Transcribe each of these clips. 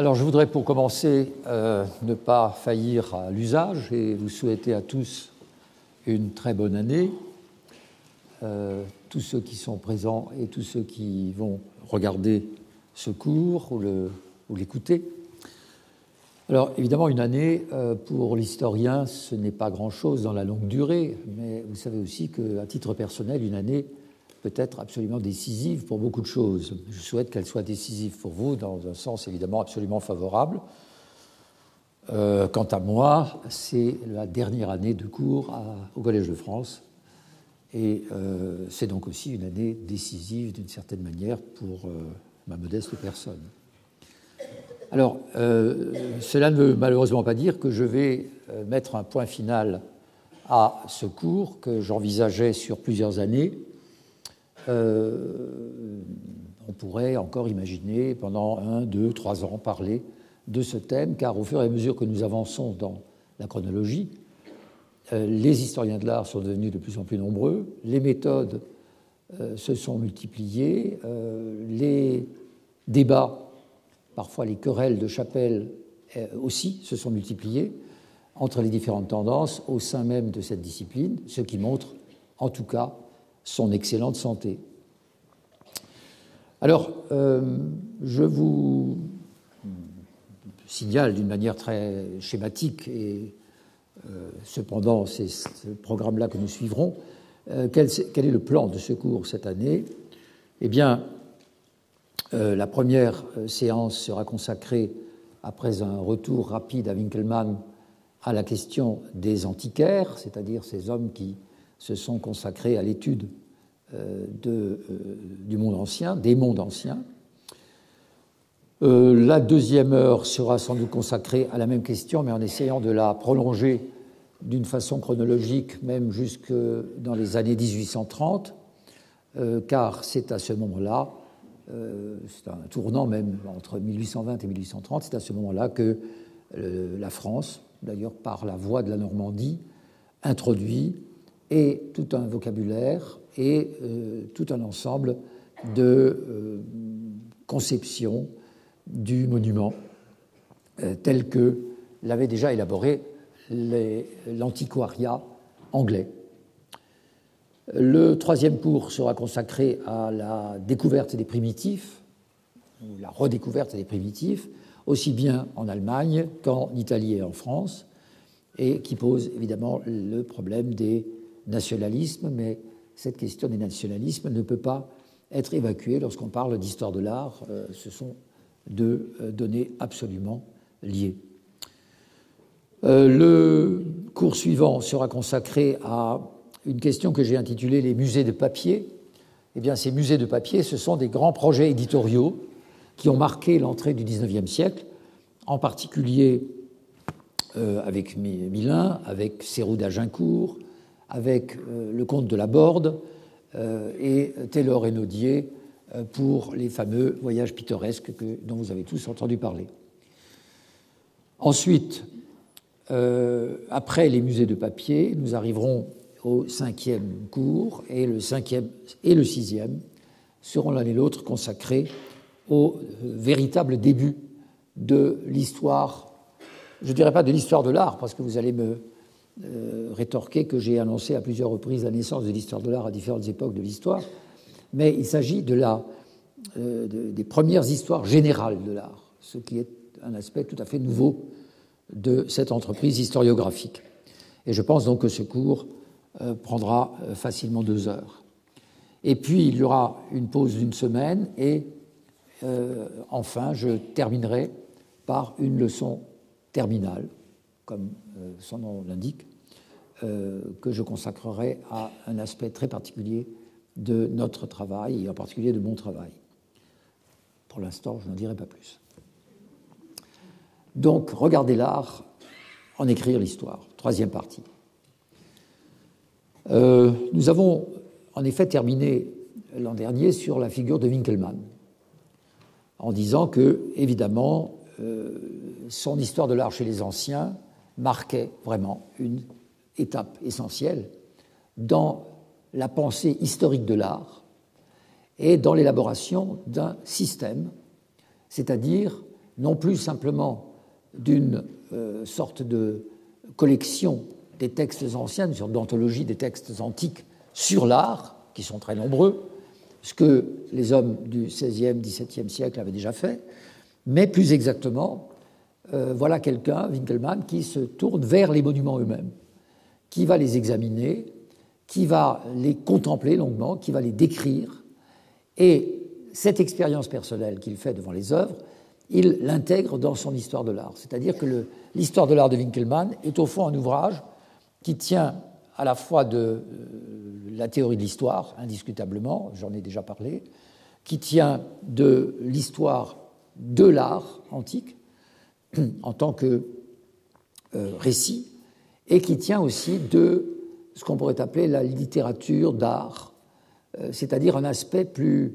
Alors je voudrais pour commencer euh, ne pas faillir à l'usage et vous souhaiter à tous une très bonne année. Euh, tous ceux qui sont présents et tous ceux qui vont regarder ce cours ou l'écouter. Alors évidemment, une année, euh, pour l'historien, ce n'est pas grand-chose dans la longue durée, mais vous savez aussi qu'à titre personnel, une année peut être absolument décisive pour beaucoup de choses. Je souhaite qu'elle soit décisive pour vous dans un sens évidemment absolument favorable. Euh, quant à moi, c'est la dernière année de cours au Collège de France et euh, c'est donc aussi une année décisive d'une certaine manière pour ma modeste personne. Alors, euh, cela ne veut malheureusement pas dire que je vais euh, mettre un point final à ce cours que j'envisageais sur plusieurs années. Euh, on pourrait encore imaginer pendant un, deux, trois ans parler de ce thème, car au fur et à mesure que nous avançons dans la chronologie, les historiens de l'art sont devenus de plus en plus nombreux, les méthodes se sont multipliées, les débats Parfois, les querelles de chapelle euh, aussi se sont multipliées entre les différentes tendances au sein même de cette discipline, ce qui montre en tout cas son excellente santé. Alors, euh, je vous signale d'une manière très schématique, et euh, cependant c'est ce programme-là que nous suivrons, quel, quel, est le plan de secours cette année? Eh bien, euh, la première euh, séance sera consacrée, après un retour rapide à Winkelmann, à la question des antiquaires, c'est-à-dire ces hommes qui se sont consacrés à l'étude euh, du monde ancien, des mondes anciens. la deuxième heure sera sans doute consacrée à la même question, mais en essayant de la prolonger d'une façon chronologique, même jusque dans les années 1830, car c'est à ce moment-là euh, c'est un tournant même entre 1820 et 1830, c'est à ce moment-là que euh, la France, d'ailleurs par la voie de la Normandie, introduit et tout un vocabulaire et euh, tout un ensemble de conceptions du monument tel que l'avait déjà élaboré l'antiquariat anglais. Le troisième cours sera consacré à la découverte des primitifs, ou la redécouverte des primitifs, aussi bien en Allemagne qu'en Italie et en France, et qui pose évidemment le problème des nationalismes, mais cette question des nationalismes ne peut pas être évacuée lorsqu'on parle d'histoire de l'art. Euh, ce sont deux euh, données absolument liées. Euh, le cours suivant sera consacré à une question que j'ai intitulée Les musées de papier. Eh bien, ces musées de papier, ce sont des grands projets éditoriaux qui ont marqué l'entrée du XIXe siècle, en particulier avec Milin, avec Sérou d'Agincourt, avec euh, le comte de la Borde euh, et Taylor et Naudier pour les fameux voyages pittoresques que, dont vous avez tous entendu parler. Ensuite, après les musées de papier, nous arriverons au cinquième cours et le cinquième et le sixième seront l'un et l'autre consacrés au euh, véritable début de l'histoire, je ne dirais pas de l'histoire de l'art, parce que vous allez me euh, rétorquer que j'ai annoncé à plusieurs reprises la naissance de l'histoire de l'art à différentes époques de l'histoire, mais il s'agit de la, euh, des premières histoires générales de l'art, ce qui est un aspect tout à fait nouveau de cette entreprise historiographique. Et je pense donc que ce cours euh, prendra facilement deux heures. Et puis il y aura une pause d'une semaine et enfin je terminerai par une leçon terminale, comme son nom l'indique, que je consacrerai à un aspect très particulier de notre travail et en particulier de mon travail. Pour l'instant, je n'en dirai pas plus. Donc, regardez l'art, en écrire l'histoire. Troisième partie. Euh, nous avons en effet terminé l'an dernier sur la figure de Winkelmann, en disant que, évidemment, euh, son histoire de l'art chez les anciens marquait vraiment une étape essentielle dans la pensée historique de l'art et dans l'élaboration d'un système, c'est-à-dire non plus simplement d'une euh, sorte de collection des textes anciens, sorte d'anthologie des textes antiques sur l'art, qui sont très nombreux, ce que les hommes du XVIe, XVIIe siècle avaient déjà fait, mais plus exactement, euh, voilà quelqu'un, Winkelmann, qui se tourne vers les monuments eux-mêmes, qui va les examiner, qui va les contempler longuement, qui va les décrire, et cette expérience personnelle qu'il fait devant les œuvres, il l'intègre dans son histoire de l'art. C'est-à-dire que l'histoire de l'art de Winkelmann est au fond un ouvrage qui tient à la fois de euh, la théorie de l'histoire, indiscutablement, j'en ai déjà parlé, qui tient de l'histoire de l'art antique en tant que euh, récit, et qui tient aussi de ce qu'on pourrait appeler la littérature d'art, euh, c'est-à-dire un aspect plus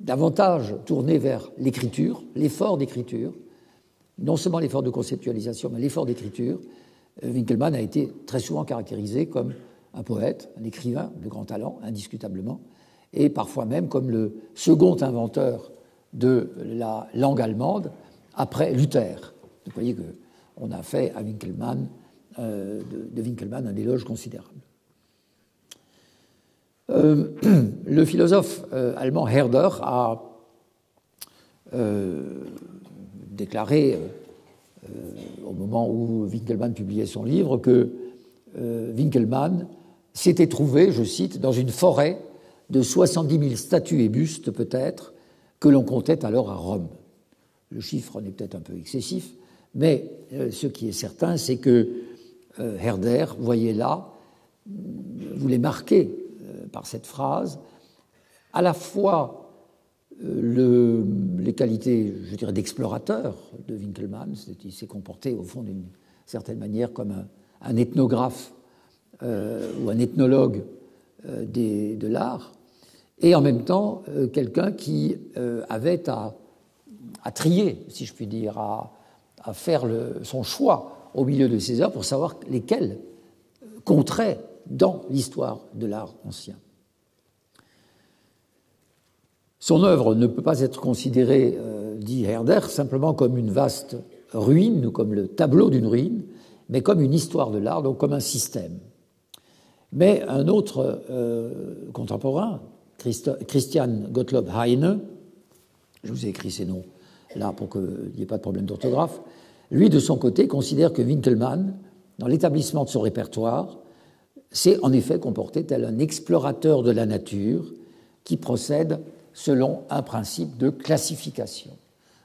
davantage tourné vers l'écriture, l'effort d'écriture, non seulement l'effort de conceptualisation, mais l'effort d'écriture. Euh, Winkelmann a été très souvent caractérisé comme un poète, un écrivain de grand talent, indiscutablement, et parfois même comme le second inventeur de la langue allemande après Luther. Vous voyez qu'on a fait à Winkelmann, euh, de, Winkelmann un éloge considérable. Euh, le philosophe euh, allemand Herder a déclaré au moment où Winkelmann publiait son livre que Winkelmann s'était trouvé, je cite, dans une forêt de 70 000 statues et bustes peut-être que l'on comptait alors à Rome. Le chiffre en est peut-être un peu excessif, mais ce qui est certain, c'est que Herder voyait là, voulait marquer par cette phrase à la fois euh, les qualités, je dirais, d'explorateur de Winkelmann, il s'est comporté au fond d'une certaine manière comme un, ethnographe euh, ou un ethnologue euh, de l'art, et en même temps quelqu'un qui avait à, trier, si je puis dire, à, faire son choix au milieu de ses œuvres pour savoir lesquelles compteraient dans l'histoire de l'art ancien. Son œuvre ne peut pas être considérée, euh, dit Herder, simplement comme une vaste ruine ou comme le tableau d'une ruine, mais comme une histoire de l'art, donc comme un système. Mais un autre euh, contemporain, Christian Gottlob Heine, je vous ai écrit ces noms là pour qu'il n'y ait pas de problème d'orthographe, lui, de son côté, considère que Winkelmann, dans l'établissement de son répertoire, s'est en effet comporté tel un explorateur de la nature qui procède selon un principe de classification.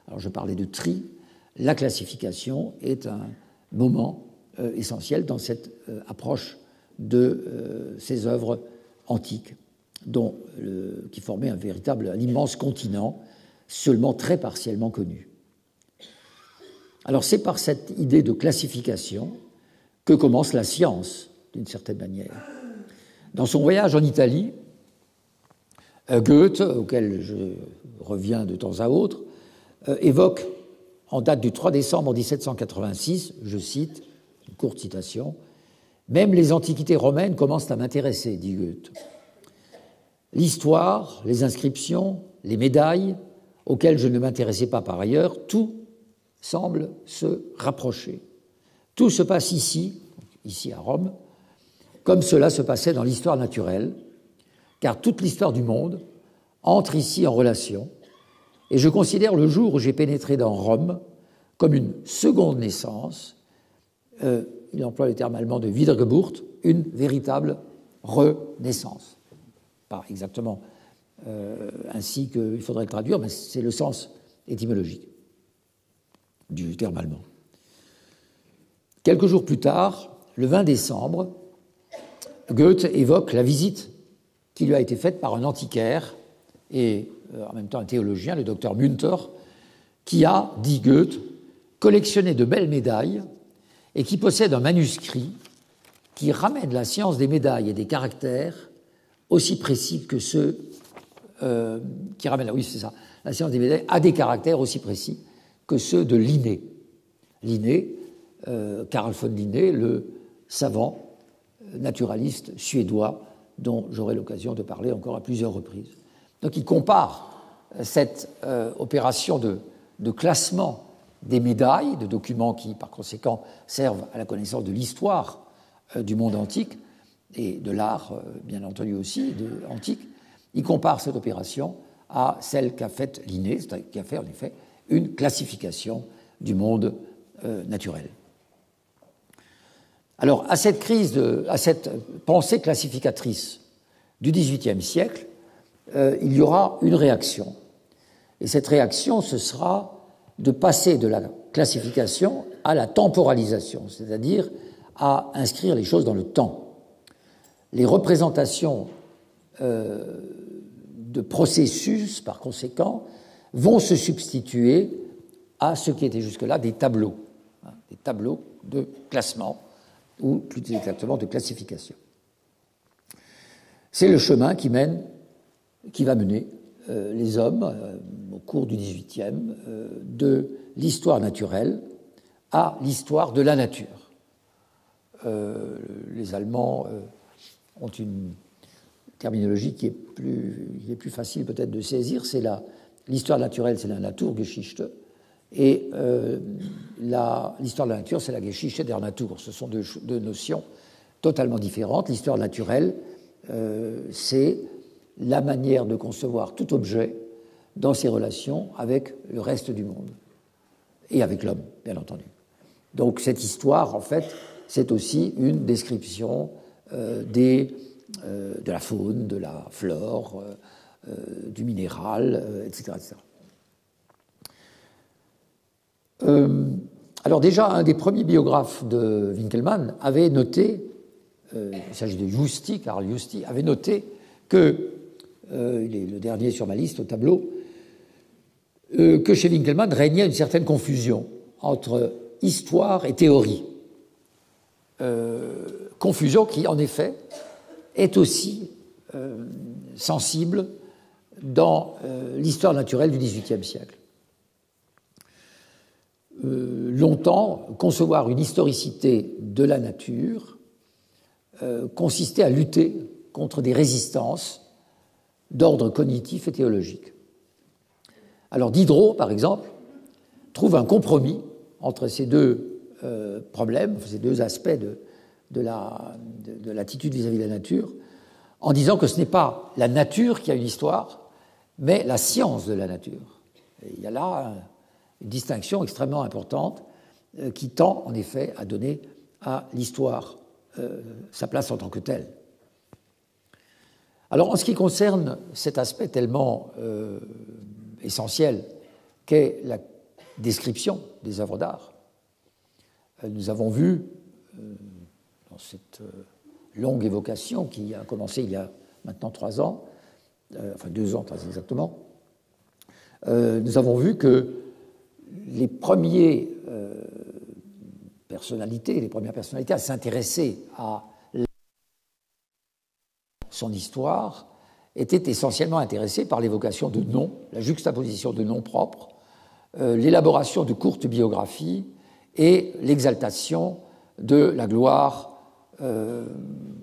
Alors je parlais de tri, la classification est un moment euh, essentiel dans cette euh, approche de euh, ces œuvres antiques, dont, qui formaient un véritable, un immense continent, seulement très partiellement connu. Alors c'est par cette idée de classification que commence la science, d'une certaine manière. Dans son voyage en Italie, euh, Goethe, auquel je reviens de temps à autre, euh, évoque en date du 3 décembre 1786, je cite, une courte citation, Même les antiquités romaines commencent à m'intéresser, dit Goethe. L'histoire, les inscriptions, les médailles, auxquelles je ne m'intéressais pas par ailleurs, tout semble se rapprocher. Tout se passe ici, ici à Rome, comme cela se passait dans l'histoire naturelle, car toute l'histoire du monde entre ici en relation, et je considère le jour où j'ai pénétré dans Rome comme une seconde naissance, euh, il emploie le terme allemand de Wiedergeburt, une véritable renaissance. Pas exactement ainsi qu'il faudrait le traduire, mais c'est le sens étymologique du terme allemand. Quelques jours plus tard, le 20 décembre, Goethe évoque la visite qui lui a été faite par un antiquaire et euh, en même temps un théologien, le docteur Münter, qui a, dit Goethe, collectionné de belles médailles et qui possède un manuscrit qui ramène la science des médailles et des caractères aussi précis que ceux euh, qui ramène, oui c'est ça, la science des médailles a des caractères aussi précis que ceux de Linné. Linné, euh, Carl von Linné, le savant naturaliste suédois dont j'aurai l'occasion de parler encore à plusieurs reprises. Donc il compare cette euh, opération de, classement des médailles, de documents qui, par conséquent, servent à la connaissance de l'histoire euh, du monde antique et de l'art, euh, bien entendu aussi, antique. Il compare cette opération à celle qu'a faite Linné, qui a fait en effet une classification du monde euh, naturel. Alors, à cette crise, de, à cette pensée classificatrice du XVIIIe siècle, il y aura une réaction. Et cette réaction, ce sera de passer de la classification à la temporalisation, c'est-à-dire à inscrire les choses dans le temps. Les représentations euh, de processus, par conséquent, vont se substituer à ce qui était jusque-là des tableaux, hein, des tableaux de classement, ou plus exactement de classification. C'est le chemin qui mène, qui va mener euh, les hommes, euh, au cours du XVIIIe, euh, de l'histoire naturelle à l'histoire de la nature. les Allemands ont une terminologie qui est plus, qui est plus facile peut-être de saisir, c'est l'histoire naturelle, c'est la Naturgeschichte, et l'histoire de la nature, c'est la Geschichte der Natur. Ce sont deux, notions totalement différentes. L'histoire naturelle, c'est la manière de concevoir tout objet dans ses relations avec le reste du monde et avec l'homme, bien entendu. Donc cette histoire, en fait, c'est aussi une description euh, des, euh, de la faune, de la flore, euh, du minéral, etc. alors déjà, un des premiers biographes de Winkelmann avait noté, il s'agit de Justi, Karl Justi, avait noté que euh, il est le dernier sur ma liste au tableau, euh, que chez Winkelmann régnait une certaine confusion entre histoire et théorie. Euh, confusion qui, en effet, est aussi sensible dans l'histoire naturelle du XVIIIe siècle. longtemps, concevoir une historicité de la nature consistait à lutter contre des résistances d'ordre cognitif et théologique. Alors Diderot, par exemple, trouve un compromis entre ces deux euh, problèmes, ces deux aspects de, de l'attitude vis-à-vis de la nature, en disant que ce n'est pas la nature qui a une histoire, mais la science de la nature. il y a là une distinction extrêmement importante euh, qui tend en effet à donner à l'histoire euh, sa place en tant que telle. Alors, en ce qui concerne cet aspect tellement euh, essentiel qu'est la description des œuvres d'art, nous avons vu cette longue évocation qui a commencé il y a maintenant trois ans, enfin deux ans très exactement, nous avons vu que les premiers personnalités, les premières personnalités à s'intéresser à son histoire, était essentiellement intéressé par l'évocation de noms, la juxtaposition de noms propres, euh, l'élaboration de courtes biographies et l'exaltation de la gloire, euh,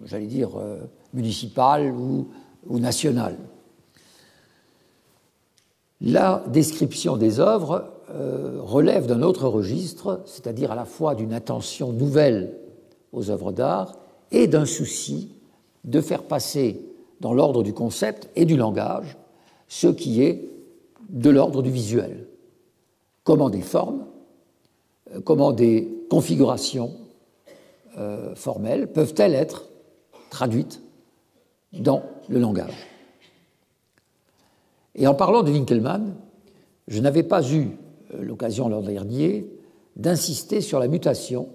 j'allais dire, euh, municipale ou, ou, nationale. La description des œuvres relève d'un autre registre, c'est-à-dire à la fois d'une attention nouvelle aux œuvres d'art et d'un souci de faire passer dans l'ordre du concept et du langage ce qui est de l'ordre du visuel. Comment des formes, euh, comment des configurations euh, formelles peuvent-elles être traduites dans le langage. Et en parlant de Winkelmann, je n'avais pas eu euh, l'occasion l'an dernier d'insister sur la mutation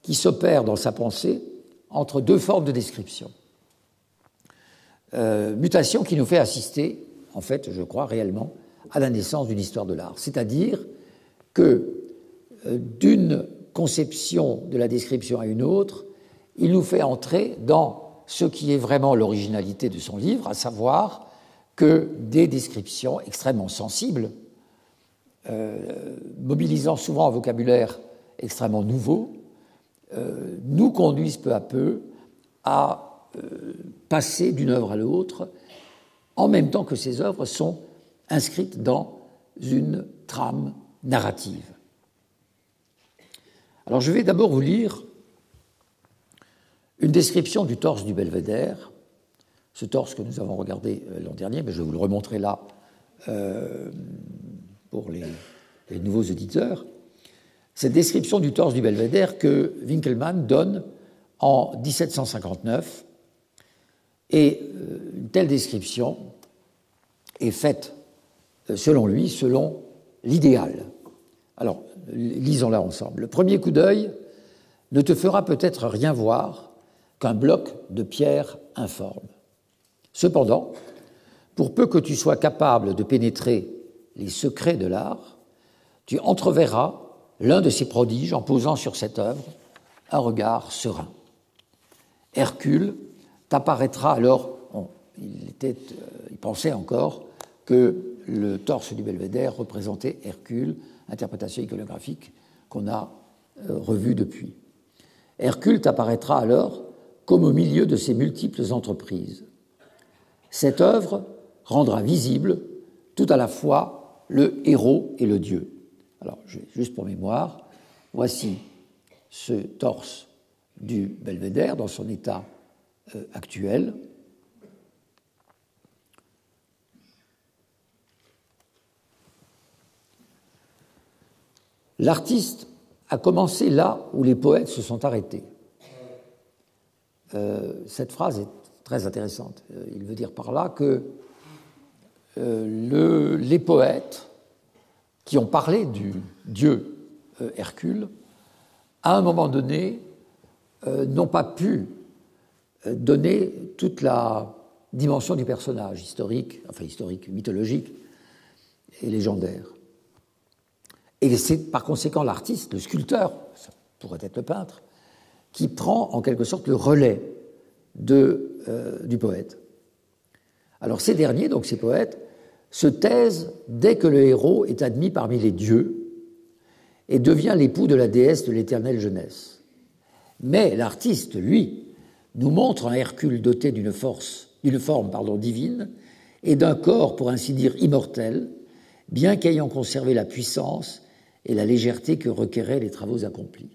qui s'opère dans sa pensée entre deux formes de description. Euh, mutation qui nous fait assister, en fait, je crois réellement, à la naissance d'une histoire de l'art. C'est-à-dire que d'une de la description à une autre, il nous fait entrer dans ce qui est vraiment l'originalité de son livre, à savoir que des descriptions extrêmement sensibles, euh, mobilisant souvent un vocabulaire extrêmement nouveau, nous conduisent peu à peu à euh, passer d'une œuvre à l'autre, en même temps que ces œuvres sont inscrites dans une trame narrative. Alors je vais d'abord vous lire une description du torse du belvédère, ce torse que nous avons regardé euh, l'an dernier, mais je vais vous le remontrer là euh, pour les, nouveaux auditeurs. Cette description du torse du belvédère que Winkelmann donne en 1759, et euh, une telle description est faite, selon lui, selon l'idéal. Alors, lisons-la ensemble. Le premier coup d'œil ne te fera peut-être rien voir qu'un bloc de pierre informe. Cependant, pour peu que tu sois capable de pénétrer les secrets de l'art, tu entreverras l'un de ces prodiges en posant sur cette œuvre un regard serein. Hercule t'apparaîtra alors, il, euh, il pensait encore que le torse du belvédère représentait Hercule, interprétation iconographique qu'on a euh, revue depuis. Hercule t'apparaîtra alors comme au milieu de ses multiples entreprises. Cette œuvre rendra visible tout à la fois le héros et le dieu. Alors, juste pour mémoire, voici ce torse du belvédère dans son état euh, actuel. L'artiste a commencé là où les poètes se sont arrêtés. Euh, cette phrase est très intéressante. Euh, il veut dire par là que euh, les poètes qui ont parlé du dieu Hercule, à un moment donné, n'ont pas pu donner toute la dimension du personnage historique, enfin historique, mythologique et légendaire. Et c'est par conséquent l'artiste, le sculpteur, ça pourrait être le peintre, qui prend en quelque sorte le relais euh, du poète. Alors ces derniers, donc ces poètes, se taisent dès que le héros est admis parmi les dieux et devient l'époux de la déesse de l'éternelle jeunesse. Mais l'artiste, lui, nous montre un Hercule doté d'une force, d'une forme pardon, divine et d'un corps, pour ainsi dire, immortel, bien qu'ayant conservé la puissance et la légèreté que requéraient les travaux accomplis.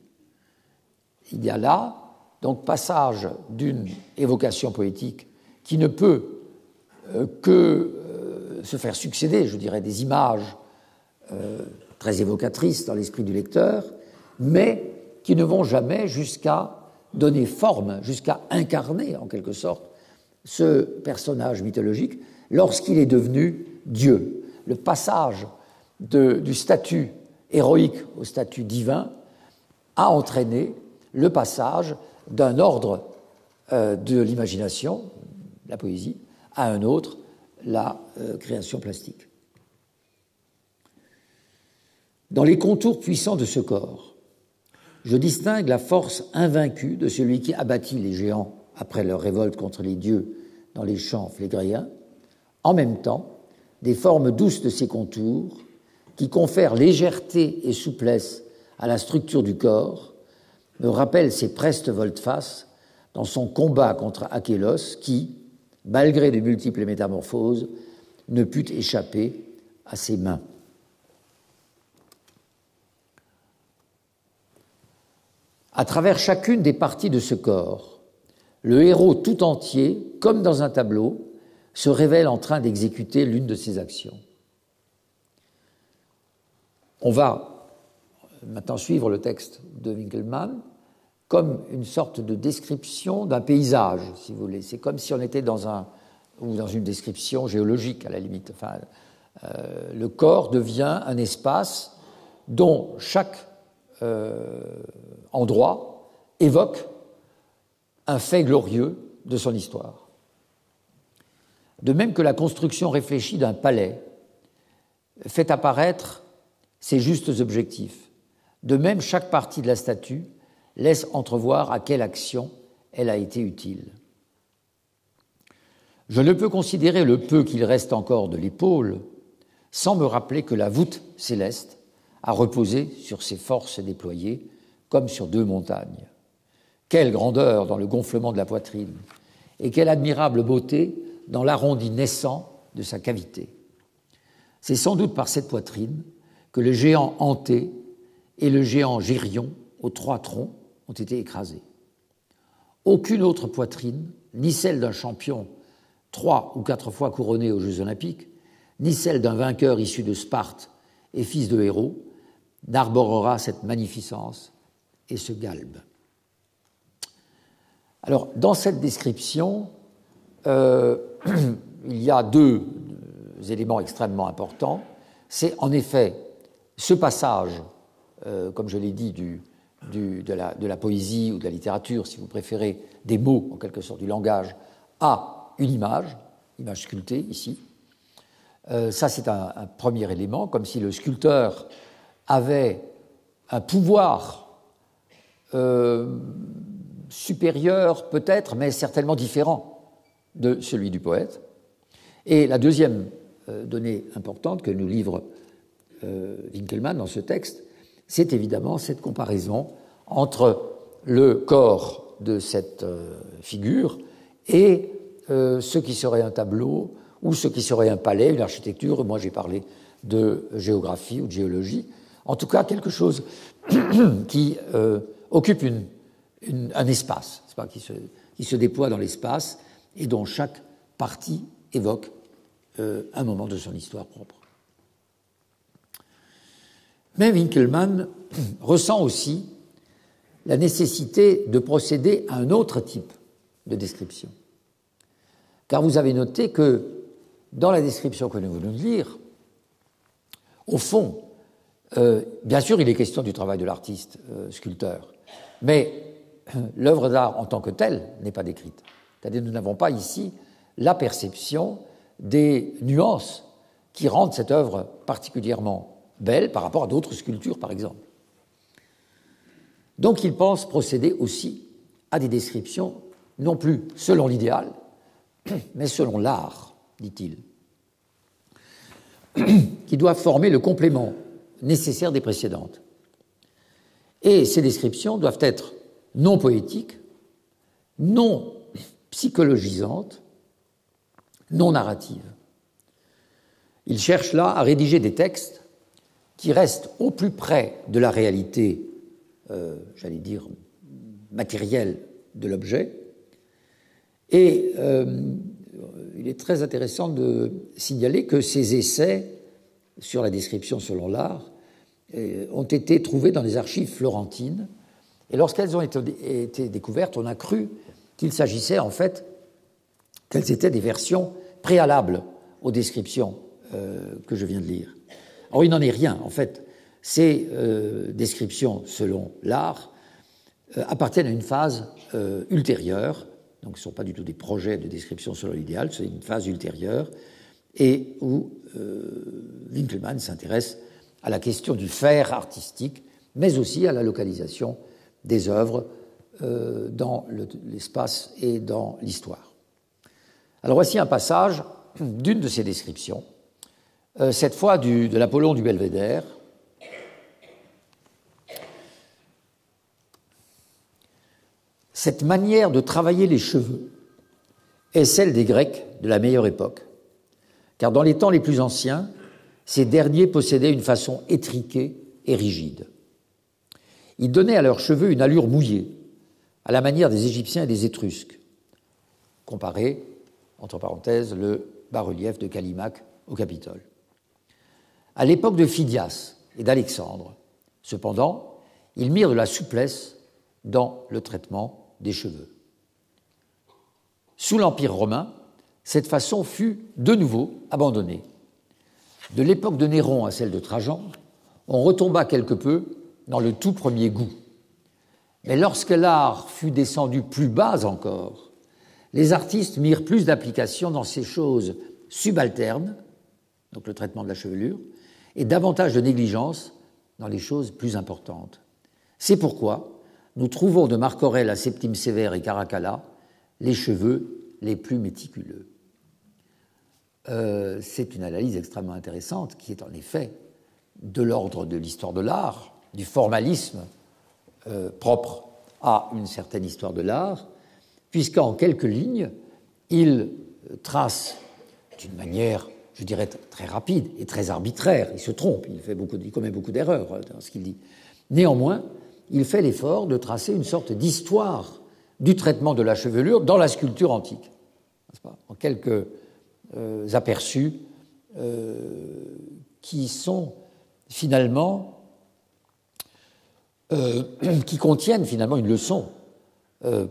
Il y a là donc passage d'une évocation poétique qui ne peut euh, que euh, se faire succéder, je dirais, des images euh, très évocatrices dans l'esprit du lecteur, mais qui ne vont jamais jusqu'à donner forme, jusqu'à incarner en quelque sorte ce personnage mythologique lorsqu'il est devenu Dieu. Le passage du statut héroïque au statut divin a entraîné le passage d'un ordre euh, de l'imagination, la poésie, à un autre, la euh, création plastique. Dans les contours puissants de ce corps, je distingue la force invaincue de celui qui abattit les géants après leur révolte contre les dieux dans les champs flégréens, en même temps des formes douces de ces contours qui confèrent légèreté et souplesse à la structure du corps, me rappelle ses prestes volte-face dans son combat contre Achélos qui, malgré de multiples métamorphoses, ne put échapper à ses mains. À travers chacune des parties de ce corps, le héros tout entier, comme dans un tableau, se révèle en train d'exécuter l'une de ses actions. On va maintenant suivre le texte de Winkelmann comme une sorte de description d'un paysage, si vous voulez. C'est comme si on était dans, un, ou dans une description géologique, à la limite. Enfin, euh, le corps devient un espace dont chaque euh, endroit évoque un fait glorieux de son histoire. De même que la construction réfléchie d'un palais fait apparaître ses justes objectifs. De même, chaque partie de la statue laisse entrevoir à quelle action elle a été utile. Je ne peux considérer le peu qu'il reste encore de l'épaule sans me rappeler que la voûte céleste a reposé sur ses forces déployées comme sur deux montagnes. Quelle grandeur dans le gonflement de la poitrine et quelle admirable beauté dans l'arrondi naissant de sa cavité. C'est sans doute par cette poitrine que le géant Hanté et le géant Gérion, aux trois troncs, ont été écrasés. Aucune autre poitrine, ni celle d'un champion trois ou quatre fois couronné aux Jeux olympiques, ni celle d'un vainqueur issu de Sparte et fils de héros, n'arborera cette magnificence et ce galbe. Alors, dans cette description, euh, il y a deux éléments extrêmement importants. C'est en effet ce passage, euh, comme je l'ai dit, de, la, poésie ou de la littérature, si vous préférez, des mots, en quelque sorte, du langage, à une image, image sculptée ici. Euh, ça, c'est un, premier élément, comme si le sculpteur avait un pouvoir euh, supérieur, peut-être, mais certainement différent de celui du poète. Et la deuxième donnée importante que nous livre Winkelmann dans ce texte, c'est évidemment cette comparaison entre le corps de cette euh, figure et ce qui serait un tableau ou ce qui serait un palais, une architecture. Moi, j'ai parlé de géographie ou de géologie. En tout cas, quelque chose qui occupe un espace, qui, se, déploie dans l'espace et dont chaque partie évoque euh, un moment de son histoire propre. Mais Winkelmann ressent aussi la nécessité de procéder à un autre type de description. Car vous avez noté que dans la description que nous venons de lire, au fond, euh, bien sûr, il est question du travail de l'artiste euh, sculpteur, mais l'œuvre d'art en tant que telle n'est pas décrite. C'est-à-dire nous n'avons pas ici la perception des nuances qui rendent cette œuvre particulièrement belle par rapport à d'autres sculptures, par exemple. Donc il pense procéder aussi à des descriptions, non plus selon l'idéal, mais selon l'art, dit-il, qui doivent former le complément nécessaire des précédentes. Et ces descriptions doivent être non poétiques, non psychologisantes, non narrative. Il cherche là à rédiger des textes qui restent au plus près de la réalité, euh, j'allais dire, matérielle de l'objet. Et euh, il est très intéressant de signaler que ces essais sur la description selon l'art euh, ont été trouvés dans les archives florentines. Et lorsqu'elles ont été, découvertes, on a cru qu'il s'agissait en fait qu'elles étaient des versions préalables aux descriptions que je viens de lire. Or, il n'en est rien, en fait. Ces euh, descriptions, selon l'art, euh, appartiennent à une phase euh, ultérieure, donc ce ne sont pas du tout des projets de description selon l'idéal, c'est une phase ultérieure, et où Winkelmann s'intéresse à la question du faire artistique, mais aussi à la localisation des œuvres dans l'espace et dans l'histoire. Alors voici un passage d'une de ces descriptions, cette fois de l'Apollon du Belvédère. Cette manière de travailler les cheveux est celle des Grecs de la meilleure époque, car dans les temps les plus anciens, ces derniers possédaient une façon étriquée et rigide. Ils donnaient à leurs cheveux une allure mouillée, à la manière des Égyptiens et des Étrusques, comparée entre parenthèses, le bas-relief de Callimaque au Capitole. À l'époque de Phidias et d'Alexandre, cependant, ils mirent de la souplesse dans le traitement des cheveux. Sous l'Empire romain, cette façon fut de nouveau abandonnée. De l'époque de Néron à celle de Trajan, on retomba quelque peu dans le tout premier goût. Mais lorsque l'art fut descendu plus bas encore, les artistes mirent plus d'application dans ces choses subalternes, donc le traitement de la chevelure, et davantage de négligence dans les choses plus importantes. C'est pourquoi nous trouvons de Marc Aurèle à Septime Sévère et Caracalla les cheveux les plus méticuleux. Euh, c'est une analyse extrêmement intéressante qui est en effet de l'ordre de l'histoire de l'art, du formalisme euh, propre à une certaine histoire de l'art, puisqu'en quelques lignes, il trace d'une manière, je dirais, très rapide et très arbitraire. Il se trompe, il, commet beaucoup d'erreurs dans ce qu'il dit. Néanmoins, il fait l'effort de tracer une sorte d'histoire du traitement de la chevelure dans la sculpture antique. En quelques euh, aperçus euh, qui sont finalement, euh, qui contiennent finalement une leçon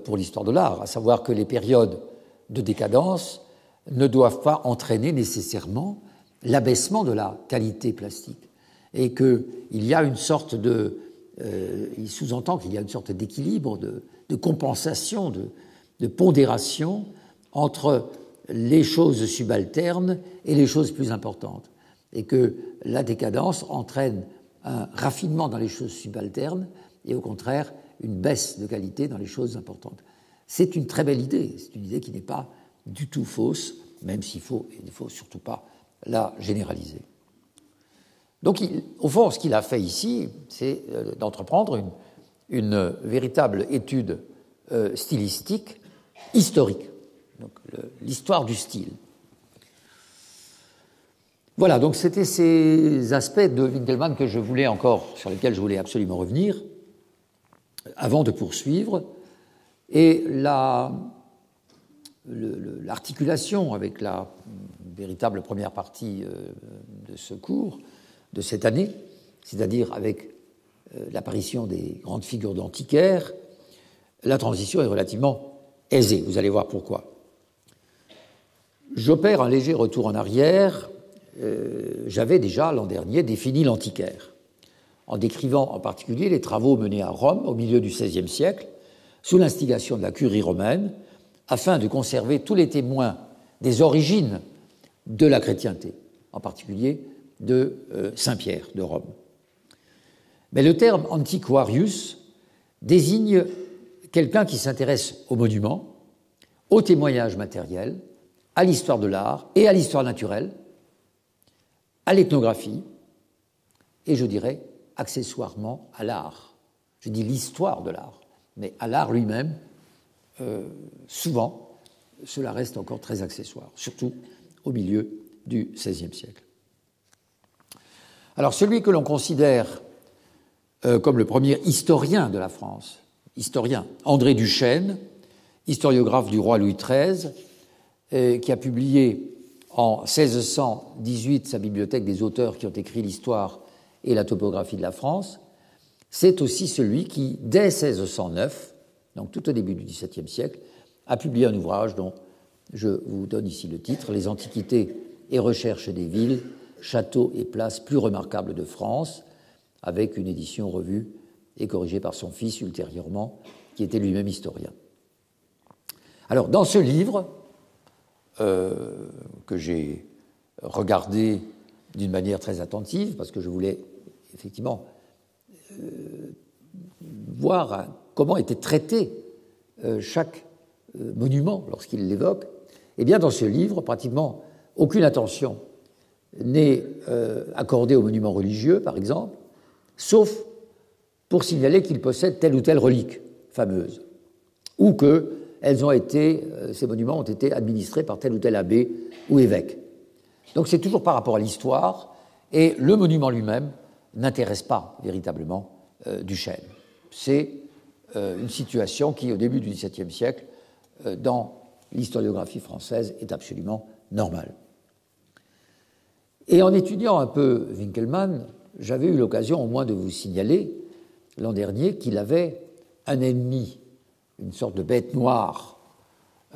pour l'histoire de l'art, à savoir que les périodes de décadence ne doivent pas entraîner nécessairement l'abaissement de la qualité plastique et qu'il y a une sorte de euh, il sous-entend qu'il y a une sorte d'équilibre, de, compensation, de, pondération entre les choses subalternes et les choses plus importantes, et que la décadence entraîne un raffinement dans les choses subalternes et au contraire une baisse de qualité dans les choses importantes. C'est une très belle idée, c'est une idée qui n'est pas du tout fausse, même s'il faut, ne faut surtout pas la généraliser. Donc, au fond, ce qu'il a fait ici, c'est euh, d'entreprendre une, véritable étude euh, stylistique historique, donc l'histoire du style. Voilà, donc c'était ces aspects de Winkelmann que je voulais encore, sur lesquels je voulais absolument revenir, avant de poursuivre. Et l'articulation avec la véritable première partie euh, de ce cours de cette année, c'est-à-dire avec euh, l'apparition des grandes figures d'antiquaires, la transition est relativement aisée. Vous allez voir pourquoi. J'opère un léger retour en arrière. Euh, j'avais déjà l'an dernier défini l'antiquaire, en décrivant en particulier les travaux menés à Rome au milieu du XVIe siècle, sous l'instigation de la curie romaine, afin de conserver tous les témoins des origines de la chrétienté, en particulier de euh, Saint-Pierre de Rome. Mais le terme antiquarius désigne quelqu'un qui s'intéresse aux monuments, aux témoignages matériels, à l'histoire de l'art et à l'histoire naturelle, à l'ethnographie et je dirais accessoirement à l'art. Je dis l'histoire de l'art, mais à l'art lui-même, euh, souvent, cela reste encore très accessoire, surtout au milieu du XVIe siècle. Alors celui que l'on considère euh, comme le premier historien de la France, historien, André Duchesne, historiographe du roi Louis XIII, euh, qui a publié en 1618 sa bibliothèque des auteurs qui ont écrit l'histoire et la topographie de la France, c'est aussi celui qui, dès 1609, donc tout au début du XVIIe siècle, a publié un ouvrage dont je vous donne ici le titre, Les Antiquités et Recherches des villes, châteaux et places plus remarquables de France, avec une édition revue et corrigée par son fils ultérieurement, qui était lui-même historien. Alors, dans ce livre, euh, que j'ai regardé d'une manière très attentive, parce que je voulais effectivement euh, voir comment était traité euh, chaque monument lorsqu'il l'évoque, eh bien, dans ce livre, pratiquement aucune attention n'est euh, accordé aux monuments religieux, par exemple, sauf pour signaler qu'ils possèdent telle ou telle relique fameuse, ou que euh, ces monuments ont été administrés par tel ou tel abbé ou évêque. Donc c'est toujours par rapport à l'histoire, et le monument lui-même n'intéresse pas véritablement euh, Duchesne. C'est une situation qui, au début du XVIIe siècle, dans l'historiographie française, est absolument normale. Et en étudiant un peu Winkelmann, j'avais eu l'occasion au moins de vous signaler l'an dernier qu'il avait un ennemi, une sorte de bête noire,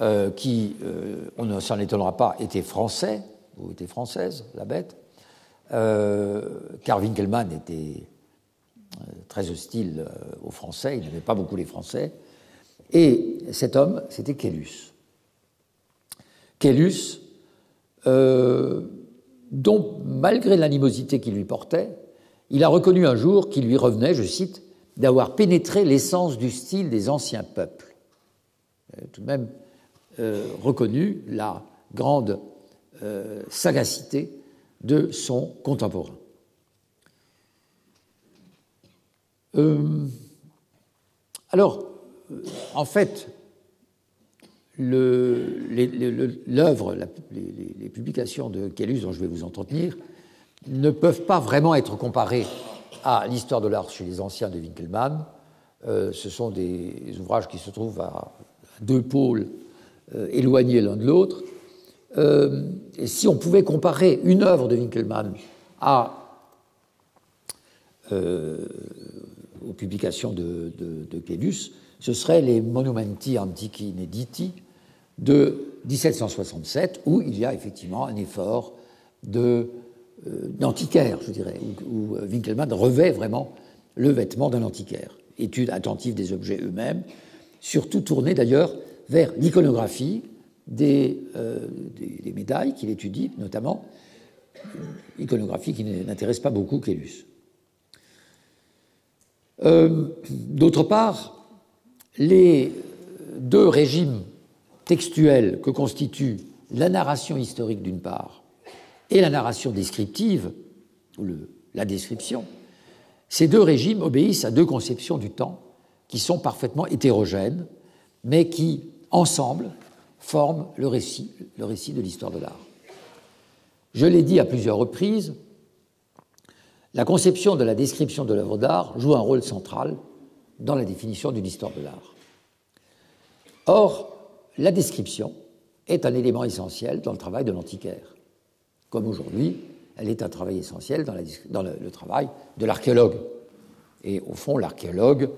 euh, qui, euh, on ne s'en étonnera pas, était français, ou était française, la bête, euh, car Winkelmann était très hostile aux Français, il n'aimait pas beaucoup les Français, et cet homme, c'était Kellus. Kellus, dont, malgré l'animosité qu'il lui portait, il a reconnu un jour qu'il lui revenait, je cite, d'avoir pénétré l'essence du style des anciens peuples. Tout de même euh, reconnu la grande euh, sagacité de son contemporain. Euh, alors, en fait, l'œuvre, les, publications de Kellus, dont je vais vous entretenir, ne peuvent pas vraiment être comparées à l'histoire de l'art chez les anciens de Winkelmann. Euh, ce sont des ouvrages qui se trouvent à deux pôles euh, éloignés l'un de l'autre. Euh, si on pouvait comparer une œuvre de Winkelmann à, aux publications de, de, ce seraient les Monumenti Antichi Inediti de 1767, où il y a effectivement un effort euh, d'antiquaire, je dirais, où, euh, Winkelmann revêt vraiment le vêtement d'un antiquaire. Étude attentive des objets eux-mêmes, surtout tournée d'ailleurs vers l'iconographie des, euh, des, médailles qu'il étudie, notamment, iconographie qui n'intéresse pas beaucoup Clélus. D'autre part, les deux régimes textuels que constituent la narration historique d'une part et la narration descriptive, ou la description, ces deux régimes obéissent à deux conceptions du temps qui sont parfaitement hétérogènes, mais qui, ensemble, forment le récit de l'histoire de l'art. Je l'ai dit à plusieurs reprises, la conception de la description de l'œuvre d'art joue un rôle central dans la définition d'une histoire de l'art. Or, la description est un élément essentiel dans le travail de l'antiquaire. Comme aujourd'hui, elle est un travail essentiel dans, le, travail de l'archéologue. Et au fond, l'archéologue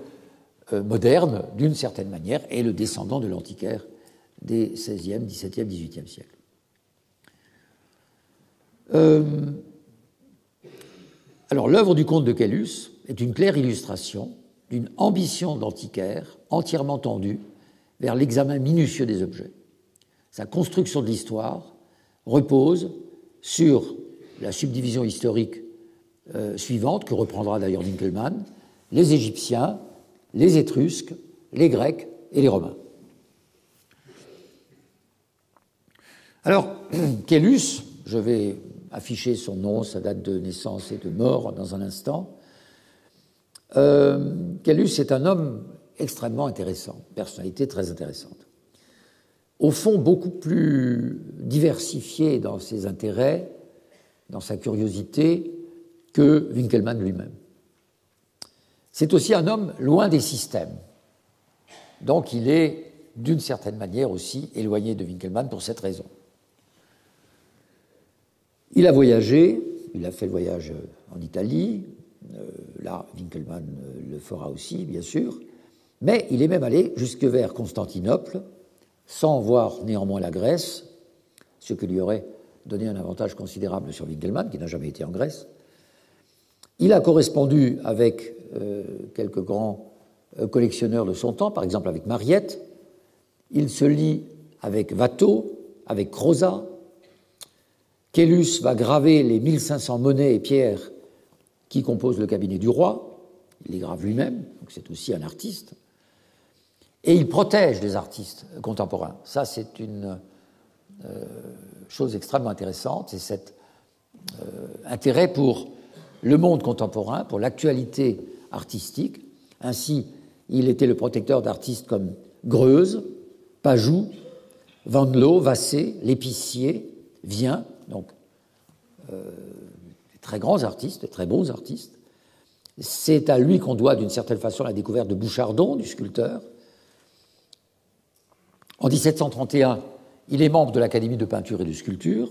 euh, moderne, d'une certaine manière, est le descendant de l'antiquaire des XVIe, XVIIe, XVIIIe siècles. Euh, alors, l'œuvre du comte de Callus est une claire illustration d'une ambition d'antiquaire entièrement tendue vers l'examen minutieux des objets. Sa construction de l'histoire repose sur la subdivision historique euh, suivante, que reprendra d'ailleurs Winkelmann, les Égyptiens, les Étrusques, les Grecs et les Romains. Alors, Kellus, je vais afficher son nom, sa date de naissance et de mort dans un instant. Euh, est un homme extrêmement intéressant, personnalité très intéressante. Au fond, beaucoup plus diversifié dans ses intérêts, dans sa curiosité, que Winkelmann lui-même. C'est aussi un homme loin des systèmes. Donc il est, d'une certaine manière aussi, éloigné de Winkelmann pour cette raison. Il a voyagé, il a fait le voyage en Italie, euh, là Winkelmann euh, le fera aussi, bien sûr, mais il est même allé jusque vers Constantinople, sans voir néanmoins la Grèce, ce qui lui aurait donné un avantage considérable sur Winkelmann, qui n'a jamais été en Grèce. Il a correspondu avec euh, quelques grands euh, collectionneurs de son temps, par exemple avec Mariette. Il se lie avec Watteau, avec Crozat. Kellus va graver les 1500 monnaies et pierres qui composent le cabinet du roi. Il les grave lui-même, donc c'est aussi un artiste et il protège les artistes contemporains. Ça, c'est une euh, chose extrêmement intéressante, c'est cet euh, intérêt pour le monde contemporain, pour l'actualité artistique. Ainsi, il était le protecteur d'artistes comme Greuze, Pajou, Vandelot, Vassé, l'épicier, Vien, donc euh, très grands artistes, très beaux artistes. C'est à lui qu'on doit d'une certaine façon la découverte de Bouchardon, du sculpteur, en 1731, il est membre de l'Académie de peinture et de sculpture.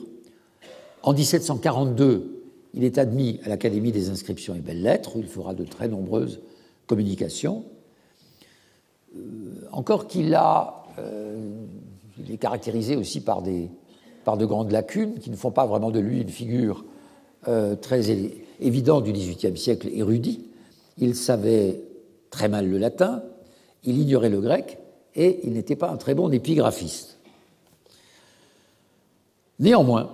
En 1742, il est admis à l'Académie des inscriptions et belles-lettres, où il fera de très nombreuses communications. Euh, encore qu'il a, euh, il est caractérisé aussi par, des, par de grandes lacunes qui ne font pas vraiment de lui une figure euh, très évidente du XVIIIe siècle érudit. Il savait très mal le latin, il ignorait le grec, et il n'était pas un très bon épigraphiste. Néanmoins,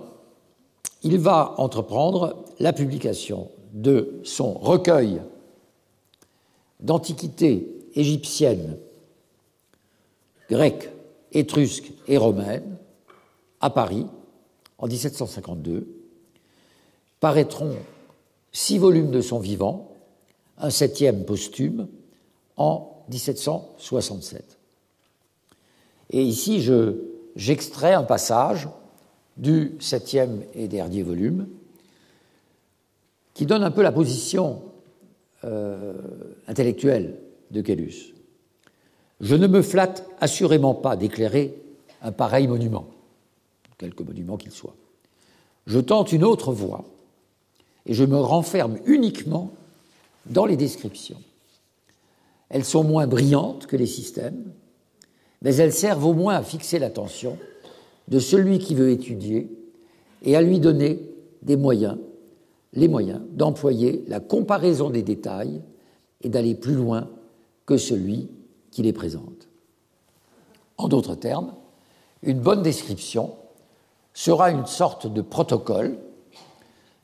il va entreprendre la publication de son recueil d'antiquités égyptiennes, grecques, étrusques et romaines à Paris en 1752. Paraîtront six volumes de son vivant, un septième posthume en 1767. Et ici, j'extrais un passage du septième et dernier volume qui donne un peu la position euh, intellectuelle de Caylus. Je ne me flatte assurément pas d'éclairer un pareil monument, quelque monument qu'il soit. Je tente une autre voie et je me renferme uniquement dans les descriptions. Elles sont moins brillantes que les systèmes, mais elles servent au moins à fixer l'attention de celui qui veut étudier et à lui donner des moyens, les moyens d'employer la comparaison des détails et d'aller plus loin que celui qui les présente. En d'autres termes, une bonne description sera une sorte de protocole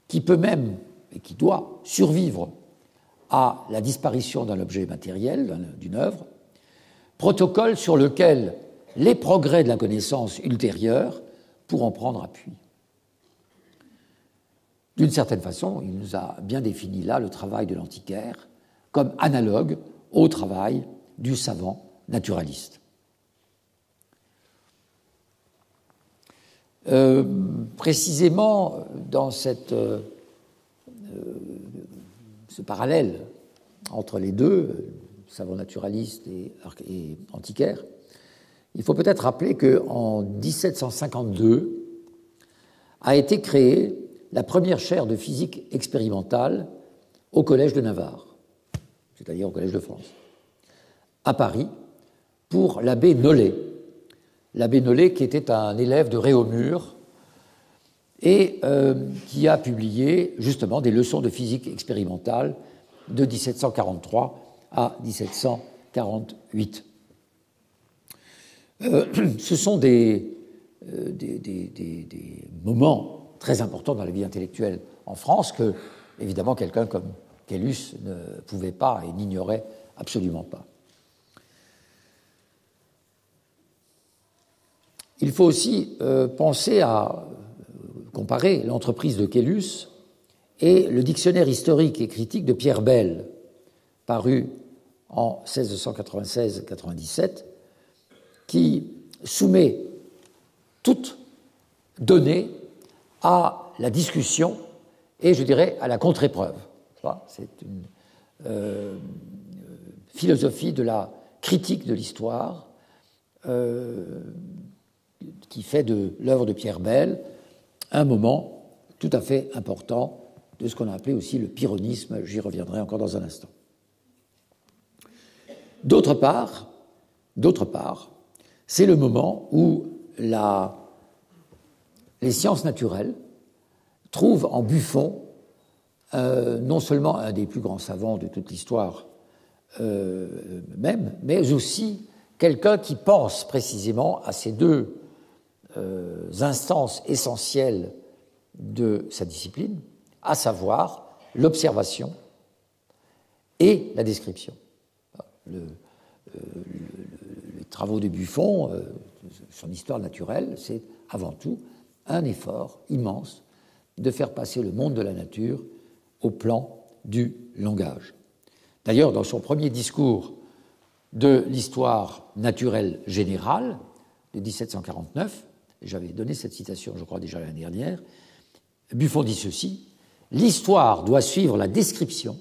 qui peut même et qui doit survivre à la disparition d'un objet matériel, d'une œuvre, protocole sur lequel les progrès de la connaissance ultérieure pourront prendre appui. D'une certaine façon, il nous a bien défini là le travail de l'antiquaire comme analogue au travail du savant naturaliste. Euh, précisément dans euh, euh, ce parallèle entre les deux, savant naturaliste et, et antiquaire, il faut peut-être rappeler qu'en 1752 a été créée la première chaire de physique expérimentale au Collège de Navarre, c'est-à-dire au Collège de France, à Paris, pour l'abbé Nollet. L'abbé Nollet qui était un élève de Réaumur et euh, qui a publié justement des leçons de physique expérimentale de 1743 à 1748. Euh, ce sont des, euh, des, des, moments très importants dans la vie intellectuelle en France que, évidemment, quelqu'un comme Caylus ne pouvait pas et n'ignorait absolument pas. Il faut aussi euh, penser à comparer l'entreprise de Caylus et le dictionnaire historique et critique de Pierre Bell, paru en 1696-97, qui soumet toute donnée à la discussion et, je dirais, à la contre-épreuve. C'est une euh, philosophie de la critique de l'histoire euh, qui fait de l'œuvre de Pierre Bell un moment tout à fait important de ce qu'on a appelé aussi le pyrrhonisme. J'y reviendrai encore dans un instant. D'autre part, d'autre part, c'est le moment où les sciences naturelles trouvent en Buffon euh, non seulement un des plus grands savants de toute l'histoire euh, même, mais aussi quelqu'un qui pense précisément à ces deux instances essentielles de sa discipline, à savoir l'observation et la description. Le, travaux de Buffon, euh, son histoire naturelle, c'est avant tout un effort immense de faire passer le monde de la nature au plan du langage. D'ailleurs, dans son premier discours de l'histoire naturelle générale de 1749, j'avais donné cette citation, je crois, déjà l'année dernière, Buffon dit ceci, L'histoire doit suivre la description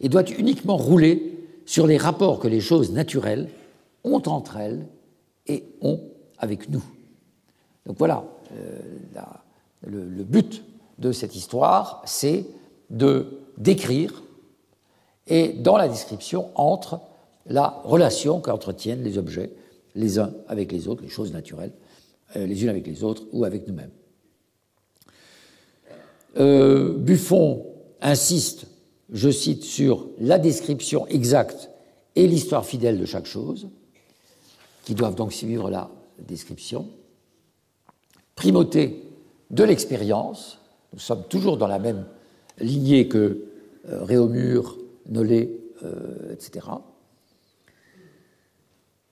et doit uniquement rouler sur les rapports que les choses naturelles ont entre elles et ont avec nous. Donc voilà, euh, le, but de cette histoire, c'est de décrire et dans la description entre la relation qu'entretiennent les objets les uns avec les autres, les choses naturelles, les unes avec les autres ou avec nous-mêmes. Euh, Buffon insiste, je cite, sur la description exacte et l'histoire fidèle de chaque chose qui doivent donc suivre la description. Primauté de l'expérience, nous sommes toujours dans la même lignée que euh, Réaumur, Nollet, euh, etc.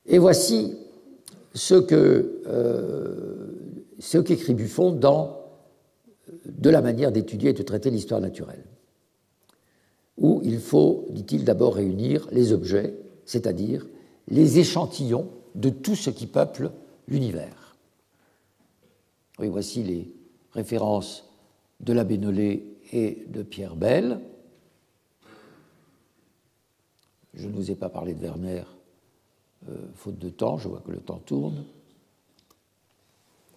Et voici ce que euh, qu'écrit Buffon dans de la manière d'étudier et de traiter l'histoire naturelle, où il faut, dit-il, d'abord réunir les objets, c'est-à-dire les échantillons de tout ce qui peuple l'univers. Oui, voici les références de la Nollet et de Pierre Bell. Je ne vous ai pas parlé de Werner, euh, faute de temps, je vois que le temps tourne.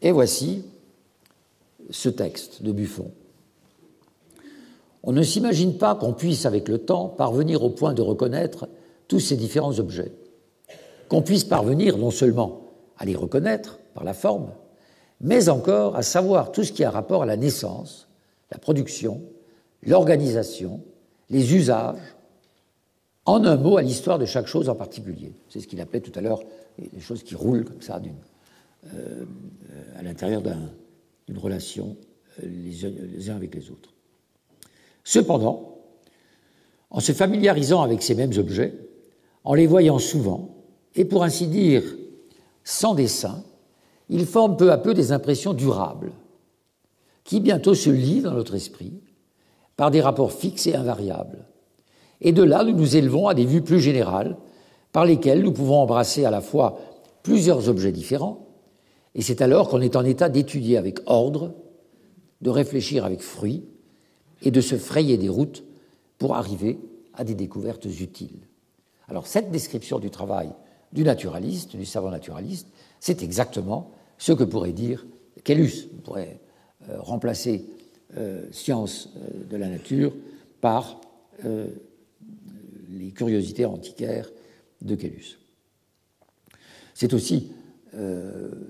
Et voici ce texte de Buffon. On ne s'imagine pas qu'on puisse, avec le temps, parvenir au point de reconnaître tous ces différents objets, qu'on puisse parvenir non seulement à les reconnaître par la forme, mais encore à savoir tout ce qui a rapport à la naissance, la production, l'organisation, les usages, en un mot, à l'histoire de chaque chose en particulier. C'est ce qu'il appelait tout à l'heure les choses qui roulent comme ça euh, à l'intérieur d'une relation euh, les uns avec les autres. Cependant, en se familiarisant avec ces mêmes objets, en les voyant souvent, et pour ainsi dire sans dessin, ils forment peu à peu des impressions durables, qui bientôt se lient dans notre esprit par des rapports fixes et invariables. Et de là, nous nous élevons à des vues plus générales, par lesquelles nous pouvons embrasser à la fois plusieurs objets différents, et c'est alors qu'on est en état d'étudier avec ordre, de réfléchir avec fruit, et de se frayer des routes pour arriver à des découvertes utiles. Alors cette description du travail du naturaliste, du savant naturaliste, c'est exactement ce que pourrait dire Kellus. On pourrait euh, remplacer euh, science euh, de la nature par les curiosités antiquaires de Kellus. C'est aussi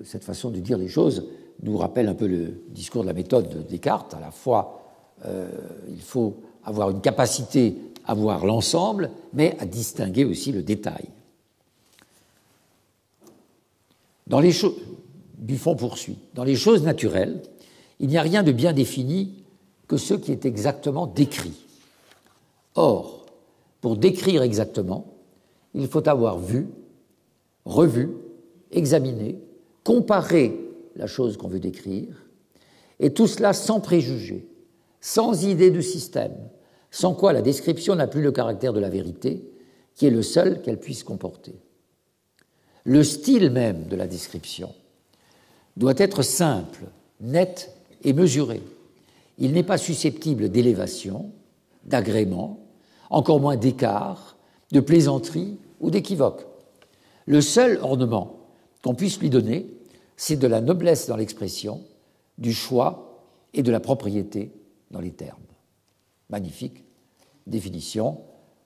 cette façon de dire les choses nous rappelle un peu le discours de la méthode de Descartes, à la fois euh, il faut avoir une capacité à voir l'ensemble, mais à distinguer aussi le détail. Dans les choses, Buffon poursuit, dans les choses naturelles, il n'y a rien de bien défini que ce qui est exactement décrit. Or, pour décrire exactement, il faut avoir vu, revu, examiné, comparé la chose qu'on veut décrire, et tout cela sans préjugés, sans idée de système, sans quoi la description n'a plus le caractère de la vérité, qui est le seul qu'elle puisse comporter. Le style même de la description doit être simple, net et mesuré. Il n'est pas susceptible d'élévation, d'agrément, encore moins d'écart, de plaisanterie ou d'équivoque. Le seul ornement qu'on puisse lui donner, c'est de la noblesse dans l'expression, du choix et de la propriété dans les termes. Magnifique définition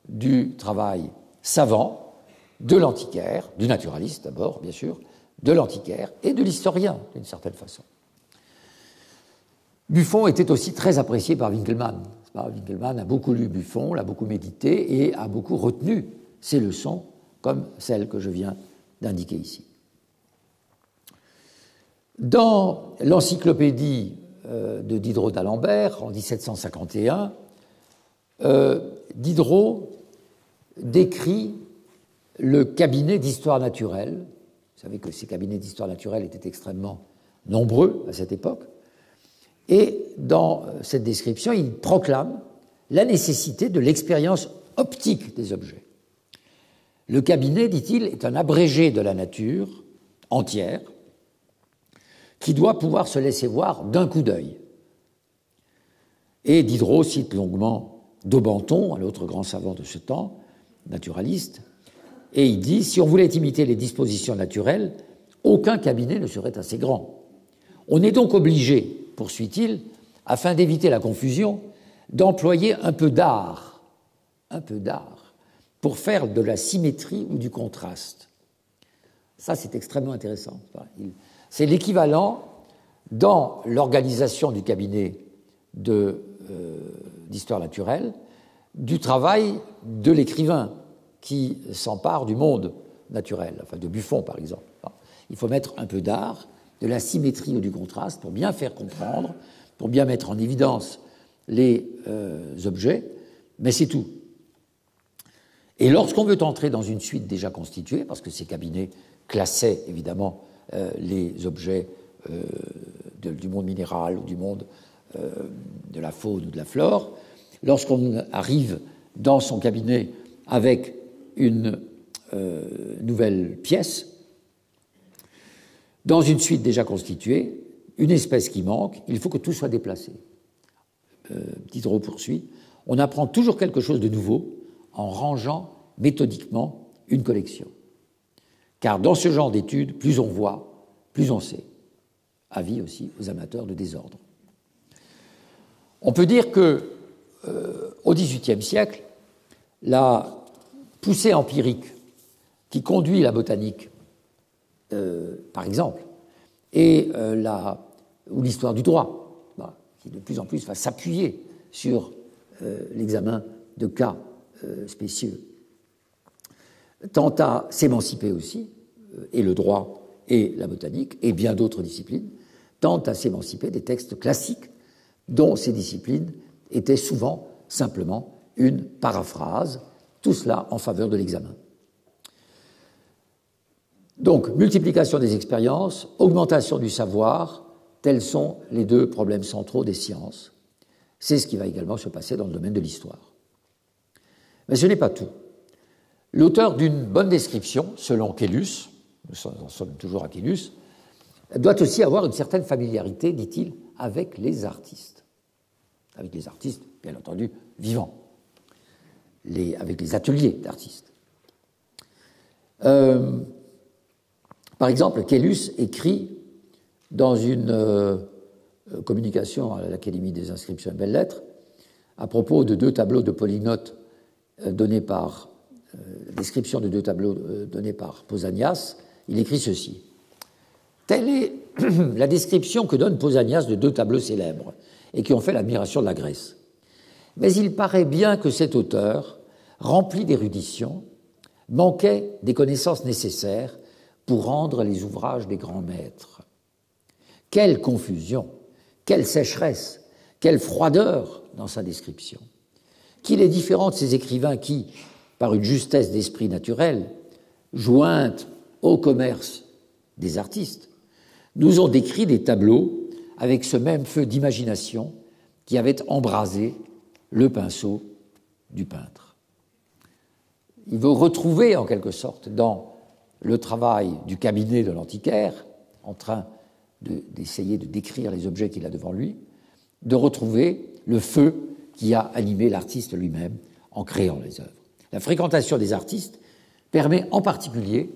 du travail savant de l'antiquaire, du naturaliste d'abord, bien sûr, de l'antiquaire et de l'historien, d'une certaine façon. Buffon était aussi très apprécié par Winkelmann. Winkelmann a beaucoup lu Buffon, l'a beaucoup médité et a beaucoup retenu ses leçons, comme celles que je viens d'indiquer ici. Dans l'encyclopédie euh, de Diderot d'Alembert en 1751, euh, Diderot décrit le cabinet d'histoire naturelle. Vous savez que ces cabinets d'histoire naturelle étaient extrêmement nombreux à cette époque. Et dans euh, cette description, il proclame la nécessité de l'expérience optique des objets. Le cabinet, dit-il, est un abrégé de la nature entière, qui doit pouvoir se laisser voir d'un coup d'œil. Et Diderot cite longuement Daubenton, un autre grand savant de ce temps, naturaliste, et il dit si on voulait imiter les dispositions naturelles, aucun cabinet ne serait assez grand. On est donc obligé, poursuit-il, afin d'éviter la confusion, d'employer un peu d'art, un peu d'art, pour faire de la symétrie ou du contraste. Ça, c'est extrêmement intéressant. C'est l'équivalent dans l'organisation du cabinet euh, d'histoire naturelle du travail de l'écrivain qui s'empare du monde naturel, enfin de Buffon par exemple. Il faut mettre un peu d'art, de la symétrie ou du contraste pour bien faire comprendre, pour bien mettre en évidence les euh, objets, mais c'est tout. Et lorsqu'on veut entrer dans une suite déjà constituée, parce que ces cabinets classaient évidemment euh, les objets euh, du monde minéral ou du monde de la faune ou de la flore, lorsqu'on arrive dans son cabinet avec une nouvelle pièce, Dans une suite déjà constituée, une espèce qui manque, il faut que tout soit déplacé. Euh, Diderot poursuit, on apprend toujours quelque chose de nouveau en rangeant méthodiquement une collection. Car dans ce genre d'études, plus on voit, plus on sait. Avis aussi aux amateurs de désordre. On peut dire que euh, au XVIIIe siècle, la poussée empirique qui conduit la botanique, par exemple, et euh, ou l'histoire du droit, bah, qui de plus en plus va s'appuyer sur l'examen de cas spécieux, tend à s'émanciper aussi, et le droit et la botanique, et bien d'autres disciplines, tentent à s'émanciper des textes classiques dont ces disciplines étaient souvent simplement une paraphrase, tout cela en faveur de l'examen. Donc, multiplication des expériences, augmentation du savoir, tels sont les deux problèmes centraux des sciences. C'est ce qui va également se passer dans le domaine de l'histoire. Mais ce n'est pas tout. L'auteur d'une bonne description, selon Kélus, nous en sommes toujours à Kélus, doit aussi avoir une certaine familiarité, dit-il, avec les artistes. Avec les artistes, bien entendu, vivants. avec les ateliers d'artistes. Euh, par exemple, Kélus écrit dans une euh, communication à l'Académie des inscriptions et belles-lettres à propos de deux tableaux de polygnotes euh, donnés par description de deux tableaux donnés par Pausanias, il écrit ceci. Telle est la description que donne Pausanias de deux tableaux célèbres et qui ont fait l'admiration de la Grèce. Mais il paraît bien que cet auteur, rempli d'érudition, manquait des connaissances nécessaires pour rendre les ouvrages des grands maîtres. Quelle confusion, quelle sécheresse, quelle froideur dans sa description. Qu'il est différent de ces écrivains qui, par une justesse d'esprit naturel, jointe au commerce des artistes, nous ont décrit des tableaux avec ce même feu d'imagination qui avait embrasé le pinceau du peintre. Il veut retrouver en quelque sorte dans le travail du cabinet de l'antiquaire, en train d'essayer de, décrire les objets qu'il a devant lui, de retrouver le feu qui a animé l'artiste lui-même en créant les œuvres. La fréquentation des artistes permet en particulier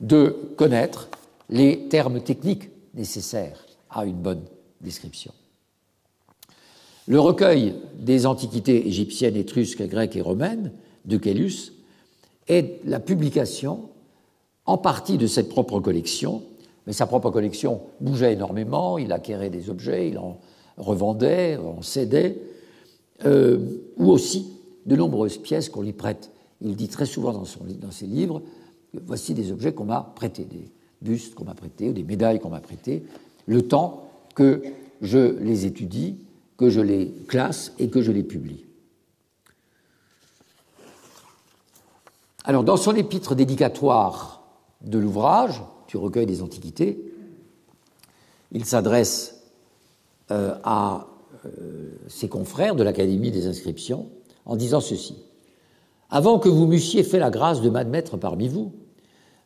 de connaître les termes techniques nécessaires à une bonne description. Le recueil des antiquités égyptiennes, étrusques, grecques et romaines de Kélus est la publication en partie de cette propre collection, mais sa propre collection bougeait énormément, il acquérait des objets, il en revendait, en cédait, euh, ou aussi de nombreuses pièces qu'on lui prête. Il dit très souvent dans, ses livres, voici des objets qu'on m'a prêtés, des bustes qu'on m'a prêtés, ou des médailles qu'on m'a prêtées, le temps que je les étudie, que je les classe et que je les publie. Alors, dans son épître dédicatoire de l'ouvrage, du recueil des Antiquités, il s'adresse euh, à euh, ses confrères de l'Académie des inscriptions en disant ceci. Avant que vous m'eussiez fait la grâce de m'admettre parmi vous,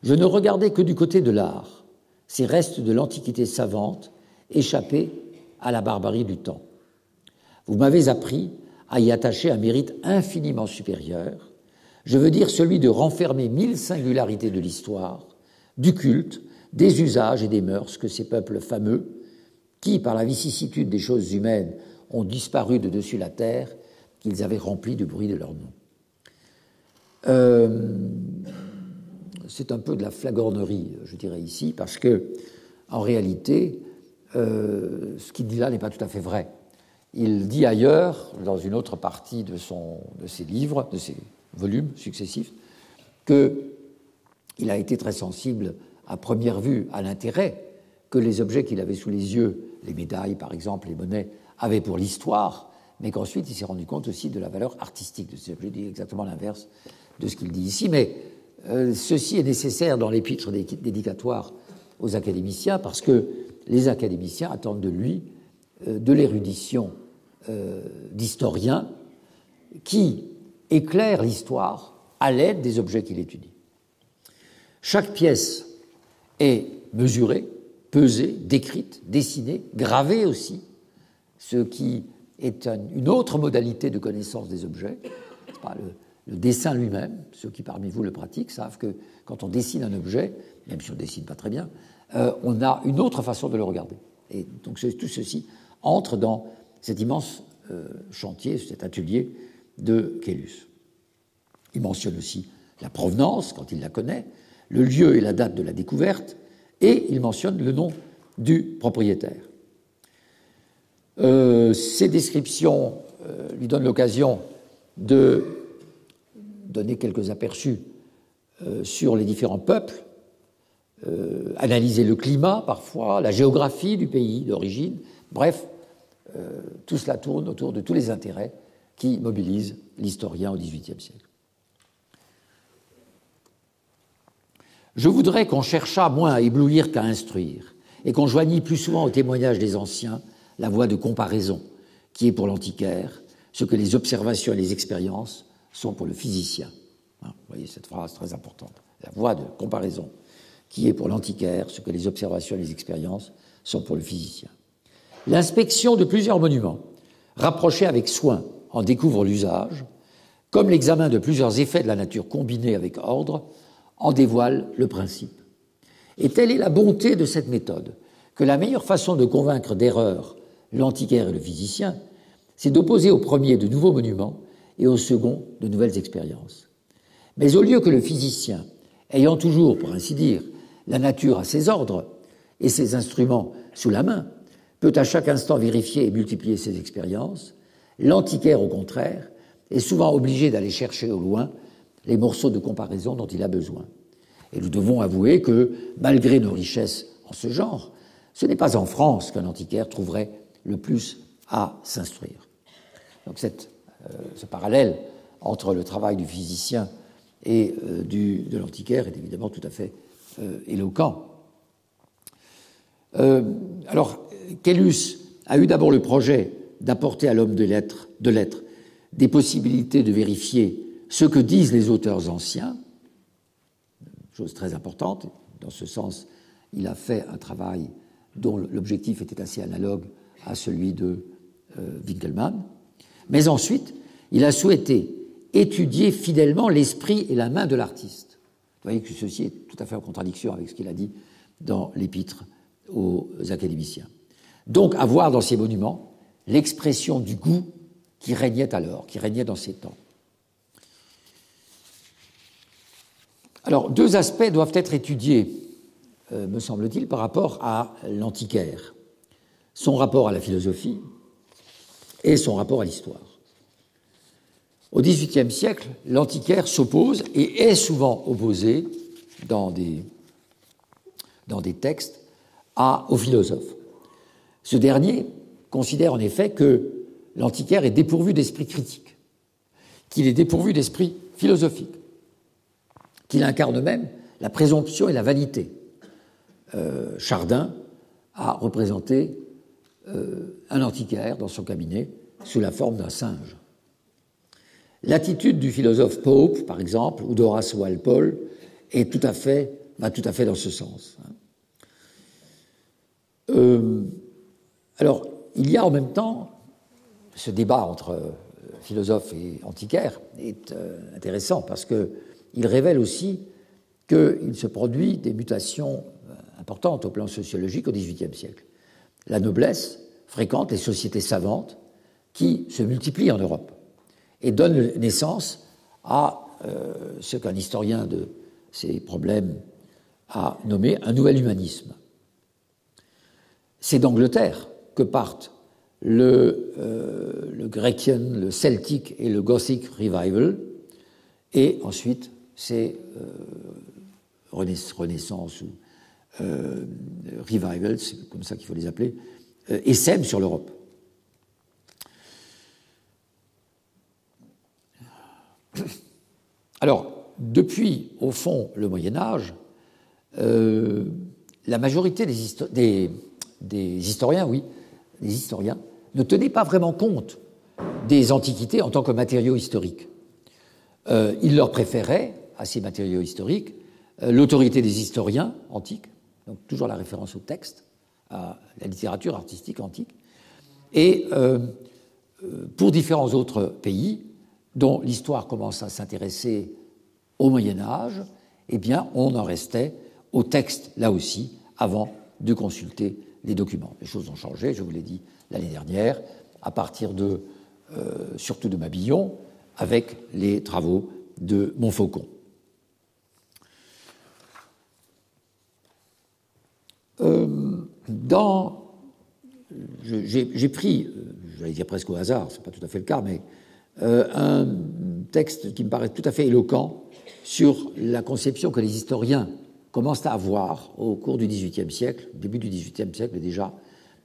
je ne regardais que du côté de l'art, ces restes de l'Antiquité savante échappés à la barbarie du temps. Vous m'avez appris à y attacher un mérite infiniment supérieur, je veux dire celui de renfermer mille singularités de l'histoire, du culte, des usages et des mœurs que ces peuples fameux, qui, par la vicissitude des choses humaines, ont disparu de dessus la terre, qu'ils avaient rempli du bruit de leur nom. Euh, c'est un peu de la flagornerie, je dirais ici, parce que, en réalité, euh, ce qu'il dit là n'est pas tout à fait vrai. Il dit ailleurs, dans une autre partie de, de ses livres, de ses volumes successifs, qu'il a été très sensible à première vue à l'intérêt que les objets qu'il avait sous les yeux, les médailles par exemple, les monnaies, avaient pour l'histoire, mais qu'ensuite il s'est rendu compte aussi de la valeur artistique de ces objets. Il dit exactement l'inverse de ce qu'il dit ici, mais euh, ceci est nécessaire dans l'épître dédicatoire aux académiciens parce que les académiciens attendent de lui euh, de l'érudition euh, d'historiens qui éclairent l'histoire à l'aide des objets qu'il étudie. Chaque pièce est mesurée, pesée, décrite, dessinée, gravée aussi, ce qui est une autre modalité de connaissance des objets. Pas le, dessin lui-même, ceux qui parmi vous le pratiquent savent que quand on dessine un objet, même si on ne dessine pas très bien, euh, on a une autre façon de le regarder. Et donc tout ceci entre dans cet immense euh, chantier, cet atelier de Kélus. Il mentionne aussi la provenance, quand il la connaît, le lieu et la date de la découverte, et il mentionne le nom du propriétaire. Euh, ces descriptions euh, lui donnent l'occasion de donner quelques aperçus euh, sur les différents peuples, analyser le climat parfois, la géographie du pays d'origine, bref, tout cela tourne autour de tous les intérêts qui mobilisent l'historien au XVIIIe siècle. Je voudrais qu'on cherchât moins à éblouir qu'à instruire, et qu'on joignît plus souvent au témoignage des anciens la voie de comparaison, qui est pour l'antiquaire ce que les observations et les expériences sont pour le physicien. Hein, vous voyez cette phrase très importante. La voie de comparaison, qui est pour l'antiquaire ce que les observations et les expériences sont pour le physicien. L'inspection de plusieurs monuments, rapprochée avec soin, en découvre l'usage, comme l'examen de plusieurs effets de la nature combinés avec ordre en dévoile le principe. Et telle est la bonté de cette méthode, que la meilleure façon de convaincre d'erreur l'antiquaire et le physicien, c'est d'opposer au premier de nouveaux monuments et au second de nouvelles expériences. Mais au lieu que le physicien, ayant toujours, pour ainsi dire, la nature à ses ordres et ses instruments sous la main, peut à chaque instant vérifier et multiplier ses expériences, l'antiquaire, au contraire, est souvent obligé d'aller chercher au loin les morceaux de comparaison dont il a besoin. Et nous devons avouer que, malgré nos richesses en ce genre, ce n'est pas en France qu'un antiquaire trouverait le plus à s'instruire. Donc euh, ce parallèle entre le travail du physicien et euh, de l'antiquaire est évidemment tout à fait euh, éloquent. alors, Kellus a eu d'abord le projet d'apporter à l'homme de lettres des possibilités de vérifier ce que disent les auteurs anciens, chose très importante. Dans ce sens, il a fait un travail dont l'objectif était assez analogue à celui de euh, Winkelmann. Mais ensuite, il a souhaité étudier fidèlement l'esprit et la main de l'artiste. Vous voyez que ceci est tout à fait en contradiction avec ce qu'il a dit dans l'épître aux académiciens. Donc, avoir dans ces monuments l'expression du goût qui régnait alors, qui régnait dans ces temps. Alors, deux aspects doivent être étudiés, euh, me semble-t-il, par rapport à l'antiquaire. Son rapport à la philosophie et son rapport à l'histoire. Au XVIIIe siècle, l'antiquaire s'oppose et est souvent opposé dans des, textes à, au philosophe. Ce dernier considère en effet que l'antiquaire est dépourvu d'esprit critique, qu'il est dépourvu d'esprit philosophique qu'il incarne même la présomption et la vanité. Euh, Chardin a représenté euh, un antiquaire dans son cabinet sous la forme d'un singe. L'attitude du philosophe Pope, par exemple, ou d'Horace Walpole, est tout à fait, va tout à fait dans ce sens. Hein. Euh, alors, il y a en même temps ce débat entre philosophe et antiquaire est intéressant parce que il révèle aussi qu'il se produit des mutations euh, importantes au plan sociologique au XVIIIe siècle. La noblesse fréquente les sociétés savantes qui se multiplient en Europe et donnent naissance à euh, ce qu'un historien de ces problèmes a nommé un nouvel humanisme. C'est d'Angleterre que partent le, euh, le le Celtic et le Gothic Revival, et ensuite c'est euh, Renaissance ou euh, Revival, c'est comme ça qu'il faut les appeler, euh, et sur l'Europe. Alors, depuis, au fond, le Moyen Âge, la majorité des, historiens, oui, des historiens, ne tenaient pas vraiment compte des antiquités en tant que matériaux historiques. ils leur préféraient à ces matériaux historiques, euh, l'autorité des historiens antiques, donc toujours la référence au texte, à la littérature artistique antique, et euh, euh, pour différents autres pays dont l'histoire commence à s'intéresser au Moyen Âge, eh bien, on en restait au texte, là aussi, avant de consulter les documents. Les choses ont changé, je vous l'ai dit l'année dernière, à partir de, euh, surtout de Mabillon, avec les travaux de Montfaucon. Euh, dans, j'ai pris, euh, j'allais dire presque au hasard, ce n'est pas tout à fait le cas, mais un texte qui me paraît tout à fait éloquent sur la conception que les historiens commencent à avoir au cours du XVIIIe siècle, début du XVIIIe siècle déjà,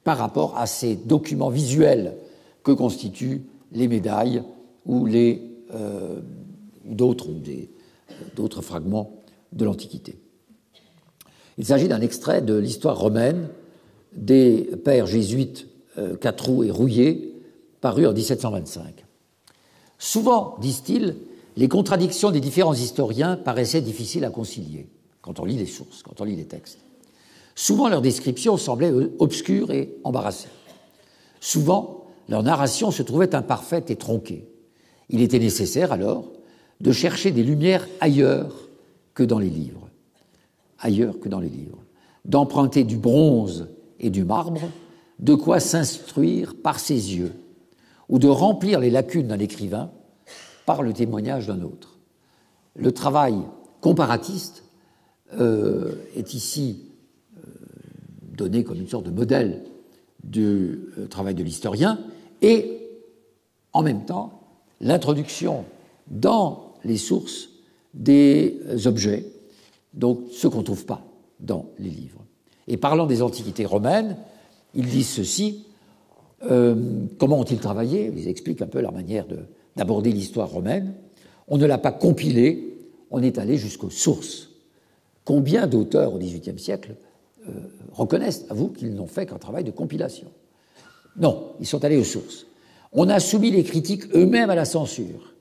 par rapport à ces documents visuels que constituent les médailles ou les euh, d'autres d'autres fragments de l'Antiquité. Il s'agit d'un extrait de l'histoire romaine des pères jésuites euh, et Rouillet, paru en 1725. Souvent, disent-ils, les contradictions des différents historiens paraissaient difficiles à concilier quand on lit les sources, quand on lit les textes. Souvent, leurs descriptions semblaient obscures et embarrassées. Souvent, leur narration se trouvait imparfaite et tronquée. Il était nécessaire alors de chercher des lumières ailleurs que dans les livres, ailleurs que dans les livres, d'emprunter du bronze et du marbre, de quoi s'instruire par ses yeux, ou de remplir les lacunes d'un écrivain par le témoignage d'un autre. Le travail comparatiste euh, est ici euh, donné comme une sorte de modèle du euh, travail de l'historien et en même temps l'introduction dans les sources des objets, donc ce qu'on ne trouve pas dans les livres. Et parlant des antiquités romaines, ils disent ceci. Comment ont-ils travaillé? Ils expliquent un peu leur manière d'aborder l'histoire romaine. On ne l'a pas compilé, on est allé jusqu'aux sources. Combien d'auteurs au XVIIIe siècle euh, reconnaissent à vous qu'ils n'ont fait qu'un travail de compilation? Non, ils sont allés aux sources. On a soumis les critiques eux-mêmes à la censure.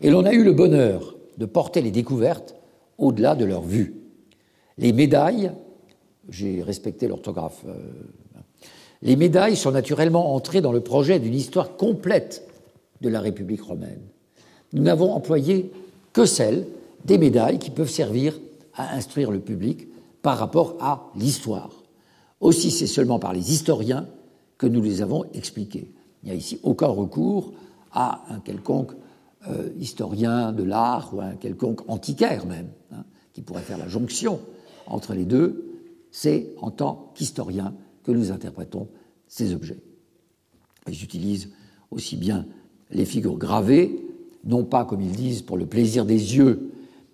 Et l'on a eu le bonheur de porter les découvertes au-delà de leur vue. Les médailles j'ai respecté l'orthographe. Euh, les médailles sont naturellement entrées dans le projet d'une histoire complète de la République romaine. Nous n'avons employé que celles des médailles qui peuvent servir à instruire le public par rapport à l'histoire. Aussi, c'est seulement par les historiens que nous les avons expliquées. Il n'y a ici aucun recours à un quelconque euh, historien de l'art ou à un quelconque antiquaire même, hein, qui pourrait faire la jonction entre les deux c'est en tant qu'historien que nous interprétons ces objets. Ils utilisent aussi bien les figures gravées, non pas, comme ils disent, pour le plaisir des yeux,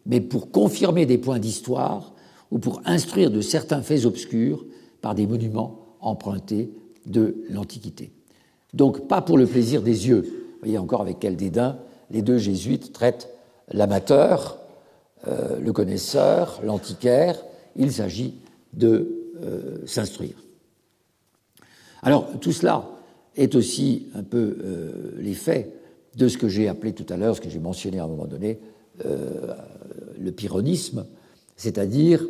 mais pour confirmer des points d'histoire ou pour instruire de certains faits obscurs par des monuments empruntés de l'Antiquité. Donc pas pour le plaisir des yeux. Vous voyez encore avec quel dédain les deux jésuites traitent l'amateur, euh, le connaisseur, l'antiquaire. Il s'agit de euh, s'instruire. Alors, tout cela est aussi un peu euh, l'effet de ce que j'ai appelé tout à l'heure, ce que j'ai mentionné à un moment donné, le pyrrhonisme, c'est-à-dire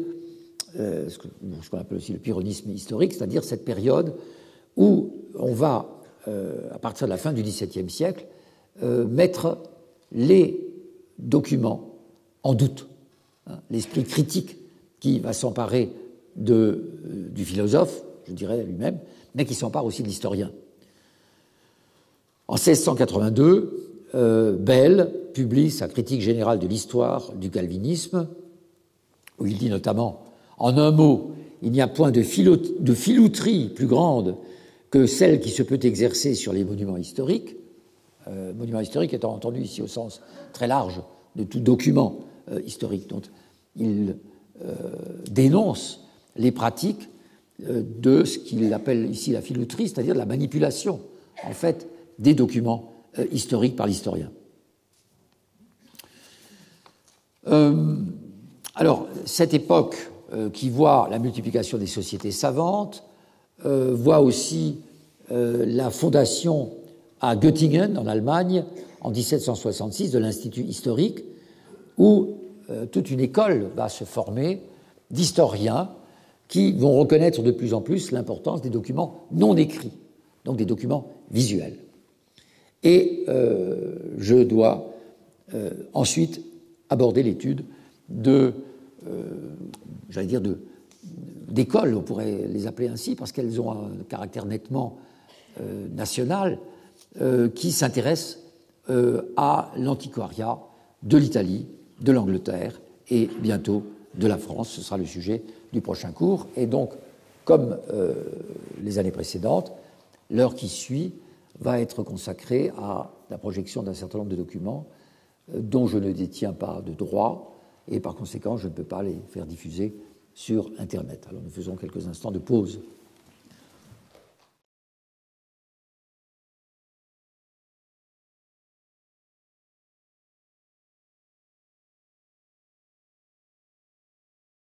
ce qu'on appelle aussi le pyrrhonisme historique, c'est-à-dire cette période où on va, à partir de la fin du XVIIe siècle, mettre les documents en doute. Hein, l'esprit critique qui va s'emparer euh, du philosophe, je dirais lui-même, mais qui s'empare aussi de l'historien. En 1682, euh, Bell publie sa critique générale de l'histoire du calvinisme, où il dit notamment, en un mot, il n'y a point de, filouterie plus grande que celle qui se peut exercer sur les monuments historiques, euh, monuments historiques étant entendu ici au sens très large de tout document euh, historique. dont il dénonce les pratiques euh, de ce qu'il appelle ici la filouterie, c'est-à-dire la manipulation, en fait, des documents euh, historiques par l'historien. Euh, alors, cette époque qui voit la multiplication des sociétés savantes, voit aussi la fondation à Göttingen, en Allemagne, en 1766, de l'Institut historique, où toute une école va se former d'historiens qui vont reconnaître de plus en plus l'importance des documents non écrits, donc des documents visuels. Et euh, je dois euh, ensuite aborder l'étude de, euh, d'écoles, on pourrait les appeler ainsi, parce qu'elles ont un caractère nettement national, qui s'intéressent à l'antiquariat de l'Italie, de l'Angleterre et bientôt de la France. Ce sera le sujet du prochain cours. Et donc, comme les années précédentes, l'heure qui suit va être consacrée à la projection d'un certain nombre de documents euh, dont je ne détiens pas de droit et par conséquent je ne peux pas les faire diffuser sur Internet. Alors nous faisons quelques instants de pause